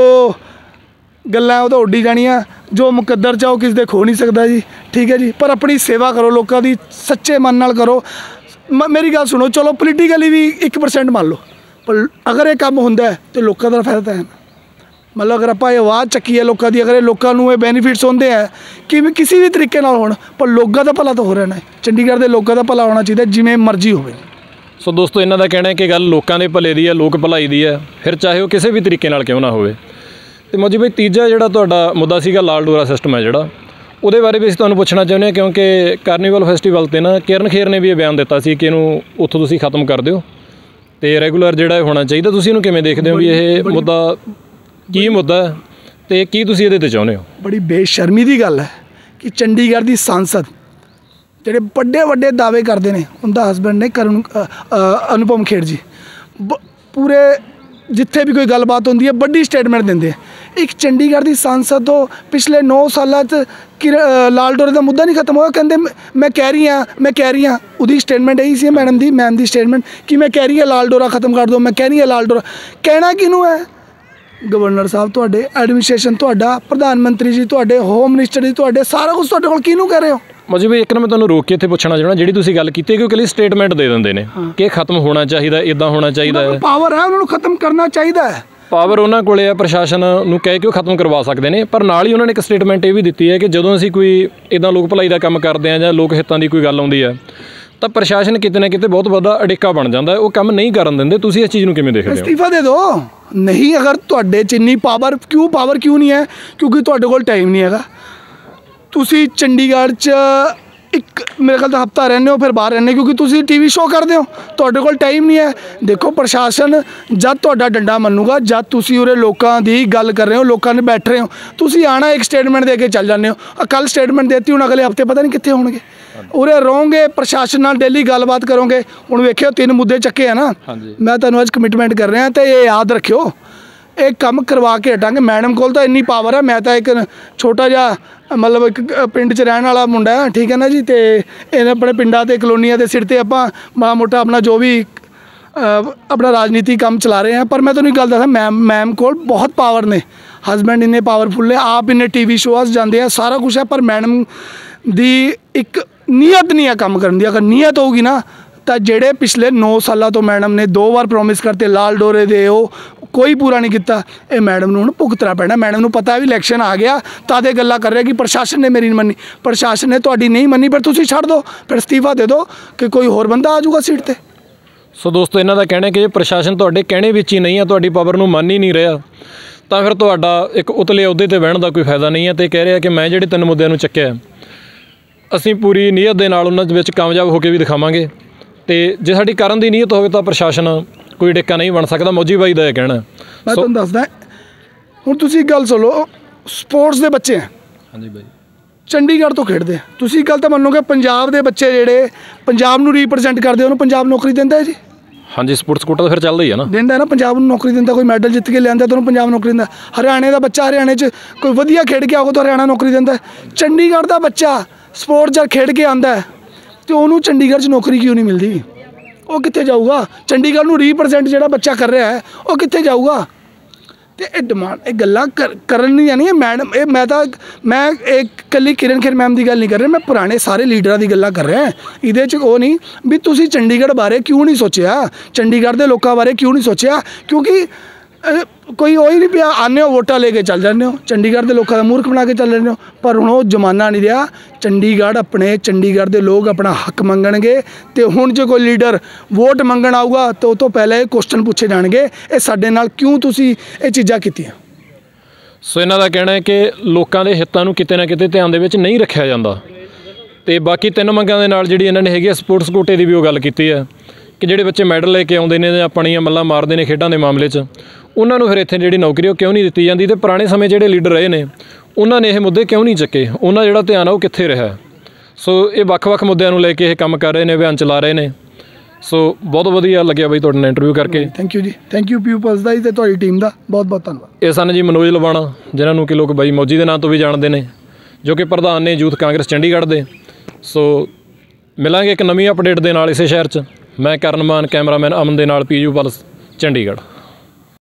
S1: ਗੱਲਾਂ ਉਹ ਤਾਂ ਉੱਡੀ ਜਾਣੀਆਂ, ਜੋ ਮੁਕੱਦਰ ਚਾਹੋ ਕਿਸ ਦੇ ਖੋ ਨਹੀਂ ਸਕਦਾ ਜੀ। ਠੀਕ ਹੈ ਜੀ, ਪਰ ਆਪਣੀ ਸੇਵਾ ਕਰੋ, ਲੋਕਾਂ ਦੀ ਸੱਚੇ ਮਨ ਨਾਲ ਕਰੋ। ਮੇਰੀ ਗੱਲ ਸੁਣੋ, ਚਲੋ ਪੋਲੀਟੀਕਲੀ ਵੀ 1% ਮੰਨ ਲਓ। ਪਰ ਅਗਰ ਇਹ ਕੰਮ ਹੁੰਦਾ ਹੈ, ਤੇ ਲੋਕਾਂ ਦਾ ਫਾਇਦਾ ਤਾਂ ਹੈ ਨਾ। ਮਤਲਬ ਅਗਰ ਆਪਾਂ ਇਹ ਆਵਾਜ਼ ਚੱਕੀ ਹੈ ਲੋਕਾਂ ਦੀ ਅਗਰ ਇਹ ਲੋਕਾਂ ਨੂੰ ਇਹ ਬੈਨੀਫਿਟਸ ਹੁੰਦੇ ਆ ਕਿ ਵੀ ਕਿਸੇ ਵੀ ਤਰੀਕੇ ਨਾਲ ਹੋਣ ਪਰ ਲੋਕਾਂ ਦਾ ਭਲਾ ਤਾਂ ਹੋ ਰਿਹਾ ਨਾ ਚੰਡੀਗੜ੍ਹ ਦੇ ਲੋਕਾਂ ਦਾ ਭਲਾ ਹੋਣਾ ਚਾਹੀਦਾ ਜਿਵੇਂ ਮਰਜ਼ੀ ਹੋਵੇ।
S2: ਸੋ ਦੋਸਤੋ ਇਹਨਾਂ ਦਾ ਕਹਿਣਾ ਹੈ ਕਿ ਗੱਲ ਲੋਕਾਂ ਦੇ ਭਲੇ ਦੀ ਹੈ ਲੋਕ ਭਲਾਈ ਦੀ ਹੈ। ਫਿਰ ਚਾਹੇ ਉਹ ਕਿਸੇ ਵੀ ਤਰੀਕੇ ਨਾਲ ਕਿਉਂ ਨਾ ਹੋਵੇ। ਤੇ ਮੋਜੀ ਭਾਈ ਤੀਜਾ ਜਿਹੜਾ ਤੁਹਾਡਾ ਮੁੱਦਾ ਸੀਗਾ ਲਾਲ ਡੋਰਾ ਸਿਸਟਮ ਹੈ ਜਿਹੜਾ ਉਹਦੇ ਬਾਰੇ ਵੀ ਅਸੀਂ ਤੁਹਾਨੂੰ ਪੁੱਛਣਾ ਚਾਹੁੰਦੇ ਹਾਂ ਕਿਉਂਕਿ ਕਾਰਨੀਵਲ ਫੈਸਟੀਵਲ ਤੇ ਨਾ ਕਿਰਨ ਖੇਰ ਨੇ ਵੀ ਇਹ ਬਿਆਨ ਦਿੱਤਾ ਸੀ ਕਿ ਇਹਨੂੰ ਉੱਥੋਂ ਤੁਸੀਂ ਖਤਮ ਕਰ ਦਿਓ। ਤੇ ਰੈਗੂਲਰ ਜਿਹੜਾ ਹੋਣਾ ਚਾਹੀਦਾ ਤੁਸੀਂ ਇਹਨੂੰ ਕਿਵੇਂ ਦੇਖਦੇ ਹੋ ਵੀ ਇਹ ਮੁੱਦਾ ਕੀ ਮੁੱਦਾ ਹੈ ਤੇ ਕੀ ਤੁਸੀਂ ਇਹਦੇ ਤੇ ਚਾਹੁੰਦੇ ਹੋ?
S1: ਬੜੀ ਬੇਸ਼ਰਮੀ ਦੀ ਗੱਲ ਹੈ ਕਿ ਚੰਡੀਗੜ੍ਹ ਦੀ ਸੰਸਦ ਜਿਹੜੇ ਵੱਡੇ ਵੱਡੇ ਦਾਅਵੇ ਕਰਦੇ ਨੇ ਉਹਦਾ ਹਸਬੰਡ ਨੇ ਕਰਨ ਅਨੁਪਮ ਖੇੜ ਜੀ। ਪੂਰੇ ਜਿੱਥੇ ਵੀ ਕੋਈ ਗੱਲਬਾਤ ਹੁੰਦੀ ਹੈ ਵੱਡੀ ਸਟੇਟਮੈਂਟ ਦਿੰਦੇ ਆ। ਇੱਕ ਚੰਡੀਗੜ੍ਹ ਦੀ ਸੰਸਦ ਤੋਂ ਪਿਛਲੇ 9 ਸਾਲਾਂ 'ਚ ਲਾਲ ਡੋਰੇ ਦਾ ਮੁੱਦਾ ਨਹੀਂ ਖਤਮ ਹੋਇਆ ਕਹਿੰਦੇ ਮੈਂ- ਕਹਿ ਰਹੀ ਹਾਂ ਮੈਂ ਕਹਿ ਰਹੀ ਹਾਂ। ਉਹਦੀ ਸਟੇਟਮੈਂਟ ਇਹੀ ਸੀ ਮੈਡਮ ਦੀ ਮੈਮ ਦੀ ਸਟੇਟਮੈਂਟ ਕਿ ਮੈਂ ਕਹਿ ਰਹੀ ਹਾਂ ਲਾਲ ਡੋਰਾ ਖਤਮ ਕਰ ਦਿਓ ਮੈਂ ਕਹਿ ਰਹੀ ਹਾਂ ਲਾਲ ਡੋਰਾ। ਕਹਿਣਾ ਕਿਹਨੂੰ ਹੈ? ਗਵਰਨਰ ਸਾਹਿਬ ਤੁਹਾਡੇ ਐਡਮਿਨਿਸਟ੍ਰੇਸ਼ਨ ਤੁਹਾਡਾ ਪ੍ਰਧਾਨ ਮੰਤਰੀ ਜੀ ਤੁਹਾਡੇ ਹੋਮ ਮਿਨਿਸਟਰ ਜੀ ਤੁਹਾਡੇ ਸਾਰਾ ਕੁਝ ਤੁਹਾਡੇ ਕੋਲ ਕਿਹਨੂੰ ਕਹਿ ਰਹੇ ਹੋ?
S2: ਮੋਜੀ ਭਾਈ ਇੱਕ ਨਾ ਮੈਂ ਤੁਹਾਨੂੰ ਰੋਕ ਕੇ ਇੱਥੇ ਪੁੱਛਣਾ ਚਾਹਣਾ ਜਿਹੜੀ ਤੁਸੀਂ ਗੱਲ ਕੀਤੀ ਕਿ ਉਹ ਇਕੱਲੀ ਸਟੇਟਮੈਂਟ ਦੇ ਦਿੰਦੇ ਨੇ ਕਿ ਖਤਮ ਹੋਣਾ ਚਾਹੀਦਾ ਇਦਾਂ ਹੋਣਾ ਚਾਹੀਦਾ ਹੈ।
S1: ਪਾਵਰ ਹੈ ਉਹਨਾਂ ਨੂੰ ਖਤਮ ਕਰਨਾ ਚਾਹੀਦਾ ਹੈ।
S2: ਪਾਵਰ ਉਹਨਾਂ ਕੋਲੇ ਆ ਪ੍ਰਸ਼ਾਸਨ ਨੂੰ ਕਹਿ ਕੇ ਉਹ ਖਤਮ ਕਰਵਾ ਸਕਦੇ ਨੇ ਪਰ ਨਾਲ ਹੀ ਉਹਨਾਂ ਨੇ ਇੱਕ ਸਟੇਟਮੈਂਟ ਇਹ ਵੀ ਦਿੱਤੀ ਹੈ ਕਿ ਜਦੋਂ ਅਸੀਂ ਕੋਈ ਇਦਾਂ ਲੋਕ ਭਲਾਈ ਦਾ ਕੰਮ ਕਰਦੇ ਆ ਜਾਂ ਲੋਕ ਹਿੱਤਾਂ ਦੀ ਕੋਈ ਗੱਲ ਆਉਂਦੀ ਹੈ ਤਾਂ ਪ੍ਰਸ਼ਾਸਨ ਕਿਤੇ ਨਾ ਕਿਤੇ ਬਹੁਤ ਵੱਡਾ ਅੜਿੱਕਾ ਬਣ ਜਾਂਦਾ ਉਹ ਕੰਮ ਨਹੀਂ ਕਰਨ ਦਿੰਦੇ ਤੁਸੀਂ ਇਸ ਚੀਜ਼ ਨੂੰ ਕਿਵੇਂ ਦੇਖਦੇ ਹੋ?
S1: ਅਸਤੀਫਾ ਦੇ ਦਿਓ। ਨਹੀਂ, ਅਗਰ ਤੁਹਾਡੇ ਚ ਇੰਨੀ ਪਾਵਰ ਕਿਉਂ ਪਾਵਰ ਕਿਉਂ ਨਹੀਂ ਹੈ? ਕਿਉਂਕਿ ਤੁਹਾਡੇ ਕੋਲ ਟਾਈਮ ਨਹੀਂ ਹੈਗਾ। ਤੁਸੀਂ ਚੰਡੀਗੜ੍ਹ 'ਚ ਇੱਕ ਮੇਰੇ ਖਿਆਲ ਤਾਂ ਹਫਤਾ ਰਹਿੰਦੇ ਹੋ ਫਿਰ ਬਾਹਰ ਰਹਿੰਦੇ ਕਿਉਂਕਿ ਤੁਸੀਂ ਟੀਵੀ ਸ਼ੋਅ ਕਰਦੇ ਹੋ। ਤੁਹਾਡੇ ਕੋਲ ਟਾਈਮ ਨਹੀਂ ਹੈ। ਦੇਖੋ ਪ੍ਰਸ਼ਾਸਨ ਜਦ ਤੁਹਾਡਾ ਡੰਡਾ ਮੰਨੂਗਾ ਜਦ ਤੁਸੀਂ ਉਰੇ ਲੋਕਾਂ ਦੀ ਗੱਲ ਕਰ ਰਹੇ ਹੋ ਲੋਕਾਂ ਨੇ ਬੈਠ ਰਹੇ ਹੋ ਤੁਸੀਂ ਆਣਾ ਇੱਕ ਸਟੇਟਮੈਂਟ ਦੇ ਕੇ ਚੱਲ ਜਾਂਦੇ ਹੋ। ਕੱਲ ਸਟੇਟਮੈਂਟ ਦੇਤੀ ਹੁਣ ਅਗਲੇ ਹਫ਼ਤੇ ਪਤਾ ਨਹੀਂ ਕਿੱਥੇ ਹੋਣਗੇ। ਉਰੇ ਰਹੋਗੇ ਪ੍ਰਸ਼ਾਸਨ ਨਾਲ ਡੇਲੀ ਗੱਲਬਾਤ ਕਰੋਗੇ। ਹੁਣ ਵੇਖਿਓ ਤਿੰਨ ਮੁੱਦੇ ਚੱਕੇ ਆ ਨਾ। ਮੈਂ ਤੁਹਾਨੂੰ ਅੱਜ ਕਮਿਟਮੈਂਟ ਕਰ ਰਿਹਾ ਤੇ ਇਹ ਯਾਦ ਰੱਖਿਓ। ਇਹ ਕੰਮ ਕਰਵਾ ਕੇ ਹਟਾਂਗੇ। ਮੈਡਮ ਕੋਲ ਤਾਂ ਇੰਨੀ ਪਾਵਰ ਹੈ ਮੈਂ ਤਾਂ ਇੱਕ ਛੋਟਾ ਜਿਹਾ, ਮਤਲਬ ਇੱਕ ਪਿੰਡ 'ਚ ਰਹਿਣ ਵਾਲਾ ਮੁੰਡਾ ਹੈ, ਠੀਕ ਹੈ ਨਾ ਜੀ? ਤੇ ਇਹਨੇ ਆਪਣੇ ਪਿੰਡਾਂ ਤੇ, ਕਲੋਨੀਆਂ ਦੇ ਸਿਰ ਤੇ ਆਪਾਂ ਮਾੜਾ ਮੋਟਾ ਆਪਣਾ ਜੋ ਵੀ ਆਪਣਾ ਰਾਜਨੀਤੀ ਕੰਮ ਚਲਾ ਰਹੇ ਆ ਪਰ ਮੈਂ ਤੁਹਾਨੂੰ ਇੱਕ ਗੱਲ ਦੱਸਾਂ, ਮੈਮ ਮੈਮ ਕੋਲ ਬਹੁਤ ਪਾਵਰ ਨੇ। ਹਸਬੈਂਡ ਇੰਨੇ ਪਾਵਰਫੁੱਲ ਨੇ, ਆਪ ਇੰਨੇ ਟੀਵੀ ਸ਼ੋਅਸ ਜਾਂਦੇ ਆ, ਸਾਰਾ ਕੁਝ ਹੈ, ਪਰ ਮੈਡਮ ਦੀ ਇੱਕ ਨੀਅਤ ਨਹੀਂ ਹੈ ਕੰਮ ਕਰਨ ਦੀ। ਅਗਰ ਨੀਅਤ ਹੋਊਗੀ ਨਾ, ਤਾਂ ਜਿਹੜੇ ਪਿਛਲੇ 9 ਸਾਲਾਂ ਤੋਂ ਮੈਡਮ ਨੇ ਦੋ ਵਾਰ ਪ੍ਰੋਮਿਸ ਕਰਤੇ, ਲਾਲ ਡੋਰੇ ਦੇ ਉਹ ਕੋਈ ਪੂਰਾ ਨਹੀਂ ਕੀਤਾ। ਇਹ ਮੈਡਮ ਨੂੰ ਹੁਣ ਭੁਗਤਣਾ ਪੈਣਾ। ਮੈਡਮ ਨੂੰ ਪਤਾ ਵੀ ਇਲੈਕਸ਼ਨ ਆ ਗਿਆ, ਤਾਂ ਦੇ ਗੱਲਾਂ ਕਰ ਰਿਹਾ ਕਿ ਪ੍ਰਸ਼ਾਸਨ ਨੇ ਮੇਰੀ ਨਹੀਂ ਮੰਨੀ। ਪ੍ਰਸ਼ਾਸਨ ਨੇ ਤੁਹਾਡੀ ਨਹੀਂ ਮੰਨੀ ਪਰ ਤੁਸੀਂ ਛੱਡ ਦਿਓ। ਫਿਰ ਅਸਤੀਫਾ ਦੇ ਦਿਓ ਕਿ ਕੋਈ ਹੋਰ ਬੰਦਾ ਆ ਜਾਊਗਾ ਸੀਟ ਤੇ।
S2: ਸੋ ਦੋਸਤੋ, ਇਹਨਾਂ ਦਾ ਕਹਿਣਾ ਕਿ ਜੇ ਪ੍ਰਸ਼ਾਸਨ ਤੁਹਾਡੇ ਕਹਿਣੇ ਵਿੱਚ ਹੀ ਨਹੀਂ ਹੈ ਤੁਹਾਡੀ ਪਾਵਰ ਨੂੰ ਮੰਨ ਹੀ ਨਹੀਂ ਰਿਹਾ, ਤਾਂ ਫਿਰ ਤੁਹਾਡਾ ਇੱਕ ਉਤਲੇ ਅਹੁਦੇ ਤੇ ਬਹਿਣ ਦਾ ਕੋਈ ਫਾਇਦਾ ਨਹੀਂ ਹੈ ਤੇ ਕਹਿ ਰਿਹਾ ਕਿ ਮੈਂ ਜਿਹੜੇ ਤਿੰਨ ਮੁੱਦਿਆਂ ਨੂੰ ਚੱਕਿਆ ਅਸੀਂ ਪੂਰੀ ਨੀਅਤ ਦੇ ਨਾਲ ਉਹਨਾਂ ਦੇ ਵਿੱਚ ਕਾਮਯਾਬ ਹੋ ਕੇ ਵੀ ਦਿਖਾਵਾਂਗੇ। ਤੇ ਜੇ ਸਾਡੀ ਕਰਨ ਦੀ ਨੀਅਤ ਹੋਵੇ ਤਾਂ ਪ੍ਰਸ਼ਾਸਨ ਕੋਈ ਡਿੱਕਾ ਨਹੀਂ ਬਣ ਸਕਦਾ ਮੌਜੀ ਬਾਈ ਦਾ ਇਹ ਕਹਿਣਾ।
S1: ਮੈਂ ਤੁਹਾਨੂੰ ਦੱਸਦਾ ਹੁਣ ਤੁਸੀਂ ਇੱਕ ਗੱਲ ਸੁਣੋ ਸਪੋਰਟਸ ਦੇ ਬੱਚੇ ਹੈ।
S2: ਹਾਂਜੀ ਬਾਈ।
S1: ਚੰਡੀਗੜ੍ਹ ਤੋਂ ਖੇਡਦੇ ਆ ਤੁਸੀਂ ਗੱਲ ਤਾਂ ਮੰਨੋਗੇ ਪੰਜਾਬ ਦੇ ਬੱਚੇ ਜਿਹੜੇ ਪੰਜਾਬ ਨੂੰ ਰਿਪਰੈਜ਼ੈਂਟ ਕਰਦੇ ਉਹਨੂੰ ਪੰਜਾਬ ਨੌਕਰੀ ਦਿੰਦਾ ਹੈ ਜੀ?
S2: ਹਾਂਜੀ ਸਪੋਰਟਸ ਕੋਟਾ ਤਾਂ ਫਿਰ ਚੱਲਦਾ ਹੀ ਹੈ ਨਾ।
S1: ਦਿੰਦਾ ਨਾ ਪੰਜਾਬ ਨੂੰ ਨੌਕਰੀ ਦਿੰਦਾ ਕੋਈ ਮੈਡਲ ਜਿੱਤ ਕੇ ਲਿਆਂਦਾ ਤਾਂ ਉਹਨੂੰ ਪੰਜਾਬ ਨੌਕਰੀ ਦਿੰਦਾ। ਹਰਿਆਣੇ ਦਾ ਬੱਚਾ ਹਰਿਆਣੇ 'ਚ ਕੋਈ ਵਧੀਆ ਖੇਡ ਕੇ ਆਊਗਾ ਤਾਂ ਹਰਿਆਣਾ ਨੌਕਰੀ ਦਿੰਦਾ। ਚੰਡੀਗੜ੍ਹ ਦਾ ਬੱਚਾ ਸਪੋਰਟ ਜਦ ਖੇਡ ਕੇ ਆਂਦਾ ਤੇ ਉਹਨੂੰ ਚੰਡੀਗੜ੍ਹ 'ਚ ਨੌਕਰੀ ਕਿਉਂ ਨਹੀਂ ਮਿਲਦੀ? ਉਹ ਕਿੱਥੇ ਜਾਊਗਾ? ਚੰਡੀਗੜ੍ਹ ਨੂੰ ਰਿਪਰੈਜ਼ੈਂਟ ਜਿਹੜਾ ਬੱਚਾ ਕਰ ਰਿਹਾ ਹੈ, ਉਹ ਕਿੱਥੇ ਜਾਊਗਾ? ਤੇ ਇਹ ਡਿਮਾਂਡ ਇਹ ਗੱਲਾਂ ਕਰ- ਕਰਨ ਨਹੀਂ ਜਾਣੀ ਮੈਡਮ ਇਹ ਮੈਂ ਤਾਂ, ਮੈਂ ਇੱਕ ਕੱਲੀ ਕਿਰਨ ਖੇਰ ਮੈਮ ਦੀ ਗੱਲ ਨਹੀਂ ਕਰ ਰਿਹਾ, ਮੈਂ ਪੁਰਾਣੇ ਸਾਰੇ ਲੀਡਰਾਂ ਦੀ ਗੱਲਾਂ ਕਰ ਰਿਹਾ ਇਹਦੇ 'ਚ ਉਹ ਨਹੀਂ ਵੀ ਤੁਸੀਂ ਚੰਡੀਗੜ੍ਹ ਬਾਰੇ ਕਿਉਂ ਨਹੀਂ ਸੋਚਿਆ? ਚੰਡੀਗੜ੍ਹ ਦੇ ਲੋਕਾਂ ਬਾਰੇ ਕਿਉਂ ਨਹੀਂ ਸੋਚਿਆ? ਕਿਉਂਕਿ ਕੋਈ ਉਹ ਹੀ ਨਹੀਂ ਪਿਆ ਆਨੇ ਹੋ, ਵੋਟਾਂ ਲੈ ਕੇ ਚੱਲ ਜਾਂਦੇ ਹੋ। ਚੰਡੀਗੜ੍ਹ ਦੇ ਲੋਕਾਂ ਦਾ ਮੂਰਖ ਬਣਾ ਕੇ ਚੱਲ ਜਾਂਦੇ ਹੋ। ਪਰ ਹੁਣ ਉਹ ਜ਼ਮਾਨਾ ਨਹੀਂ ਰਿਹਾ। ਚੰਡੀਗੜ੍ਹ ਆਪਣੇ, ਚੰਡੀਗੜ੍ਹ ਦੇ ਲੋਕ ਆਪਣਾ ਹੱਕ ਮੰਗਣਗੇ ਤੇ ਹੁਣ ਜੇ ਕੋਈ ਲੀਡਰ ਵੋਟ ਮੰਗਣ ਆਊਗਾ, ਤਾਂ ਉਹ ਤੋਂ ਪਹਿਲਾਂ ਇਹ ਕੁਐਸਚਨ ਪੁੱਛੇ ਜਾਣਗੇ, ਇਹ ਸਾਡੇ ਨਾਲ ਕਿਉਂ ਤੁਸੀਂ ਇਹ ਚੀਜ਼ਾਂ ਕੀਤੀਆਂ?
S2: ਸੋ ਇਹਨਾਂ ਦਾ ਕਹਿਣਾ ਹੈ ਕਿ ਲੋਕਾਂ ਦੇ ਹਿੱਤਾਂ ਨੂੰ ਕਿਤੇ ਨਾ ਕਿਤੇ ਧਿਆਨ ਦੇ ਵਿੱਚ ਨਹੀਂ ਰੱਖਿਆ ਜਾਂਦਾ। ਤੇ ਬਾਕੀ ਤਿੰਨ ਮੰਗਾਂ ਦੇ ਨਾਲ ਜਿਹੜੀ ਇਹਨਾਂ ਨੇ ਹੈਗੀ ਆ ਸਪੋਰਟਸ ਕੋਟੇ ਦੀ ਵੀ ਉਹ ਗੱਲ ਕੀਤੀ ਹੈ ਕਿ ਜਿਹੜੇ ਬੱਚੇ ਮੈਡਲ ਲੈ ਕੇ ਆਉਂਦੇ ਨੇ ਜਾਂ ਆਪਣੀਆਂ ਮੱਲਾਂ ਮਾਰਦੇ ਨੇ ਖੇਡਾਂ ਦੇ ਮਾਮਲੇ 'ਚ ਉਹਨਾਂ ਨੂੰ ਫਿਰ ਇੱਥੇ ਜਿਹੜੀ ਨੌਕਰੀ ਉਹ ਕਿਉਂ ਨਹੀਂ ਦਿੱਤੀ ਜਾਂਦੀ ਤੇ ਪੁਰਾਣੇ ਸਮੇਂ ਜਿਹੜੇ ਲੀਡਰ ਰਹੇ ਨੇ ਉਹਨਾਂ ਨੇ ਇਹ ਮੁੱਦੇ ਕਿਉਂ ਨਹੀਂ ਚੱਕੇ? ਉਹਨਾਂ ਜਿਹੜਾ ਧਿਆਨ ਆ ਉਹ ਕਿੱਥੇ ਰਿਹਾ? ਸੋ ਇਹ ਵੱਖ-ਵੱਖ ਮੁੱਦਿਆਂ ਨੂੰ ਲੈ ਕੇ ਇਹ ਕੰਮ ਕਰ ਰਹੇ ਨੇ ਅਭਿਆਨ ਚਲਾ ਰਹੇ ਨੇ। ਸੋ ਬਹੁਤ ਵਧੀਆ ਲੱਗਿਆ ਬਈ ਤੁਹਾਡੇ ਨਾਲ ਇੰਟਰਵਿਊ ਕਰਕੇ।
S1: Thank you ji. Thank you peoples ਦਾ ਜੀ ਤੇ ਤੁਹਾਡੀ ਟੀਮ ਦਾ। ਬਹੁਤ ਬਹੁਤ ਧੰਨਵਾਦ।
S2: ਇਹ ਸਨ ਜੀ ਮਨੋਜ ਲਵਾਣਾ ਜਿਨ੍ਹਾਂ ਨੂੰ ਕਿ ਲੋਕ ਬਾਈ ਮੌਜੀ ਦੇ ਨਾਂ ਤੋਂ ਵੀ ਜਾਣਦੇ ਨੇ ਜੋ ਕਿ ਪ੍ਰਧਾਨ ਨੇ ਯੂਥ ਕਾਂਗਰਸ ਚੰਡੀਗੜ੍ਹ ਦੇ। ਸੋ ਮਿਲਾਂਗੇ ਇੱਕ ਨਵੀਂ ਅਪਡੇਟ ਦੇ ਨਾਲ ਇਸੇ ਸ਼ਹਿਰ 'ਚ। ਮੈਂ ਕਰਨਮਾਨ ਕੈਮਰਾਮੈਨ ਅਮਨ ਦੇ ਨਾਲ ਪੀਯੂ ਪਲਸ ਚੰਡੀਗੜ੍ਹ।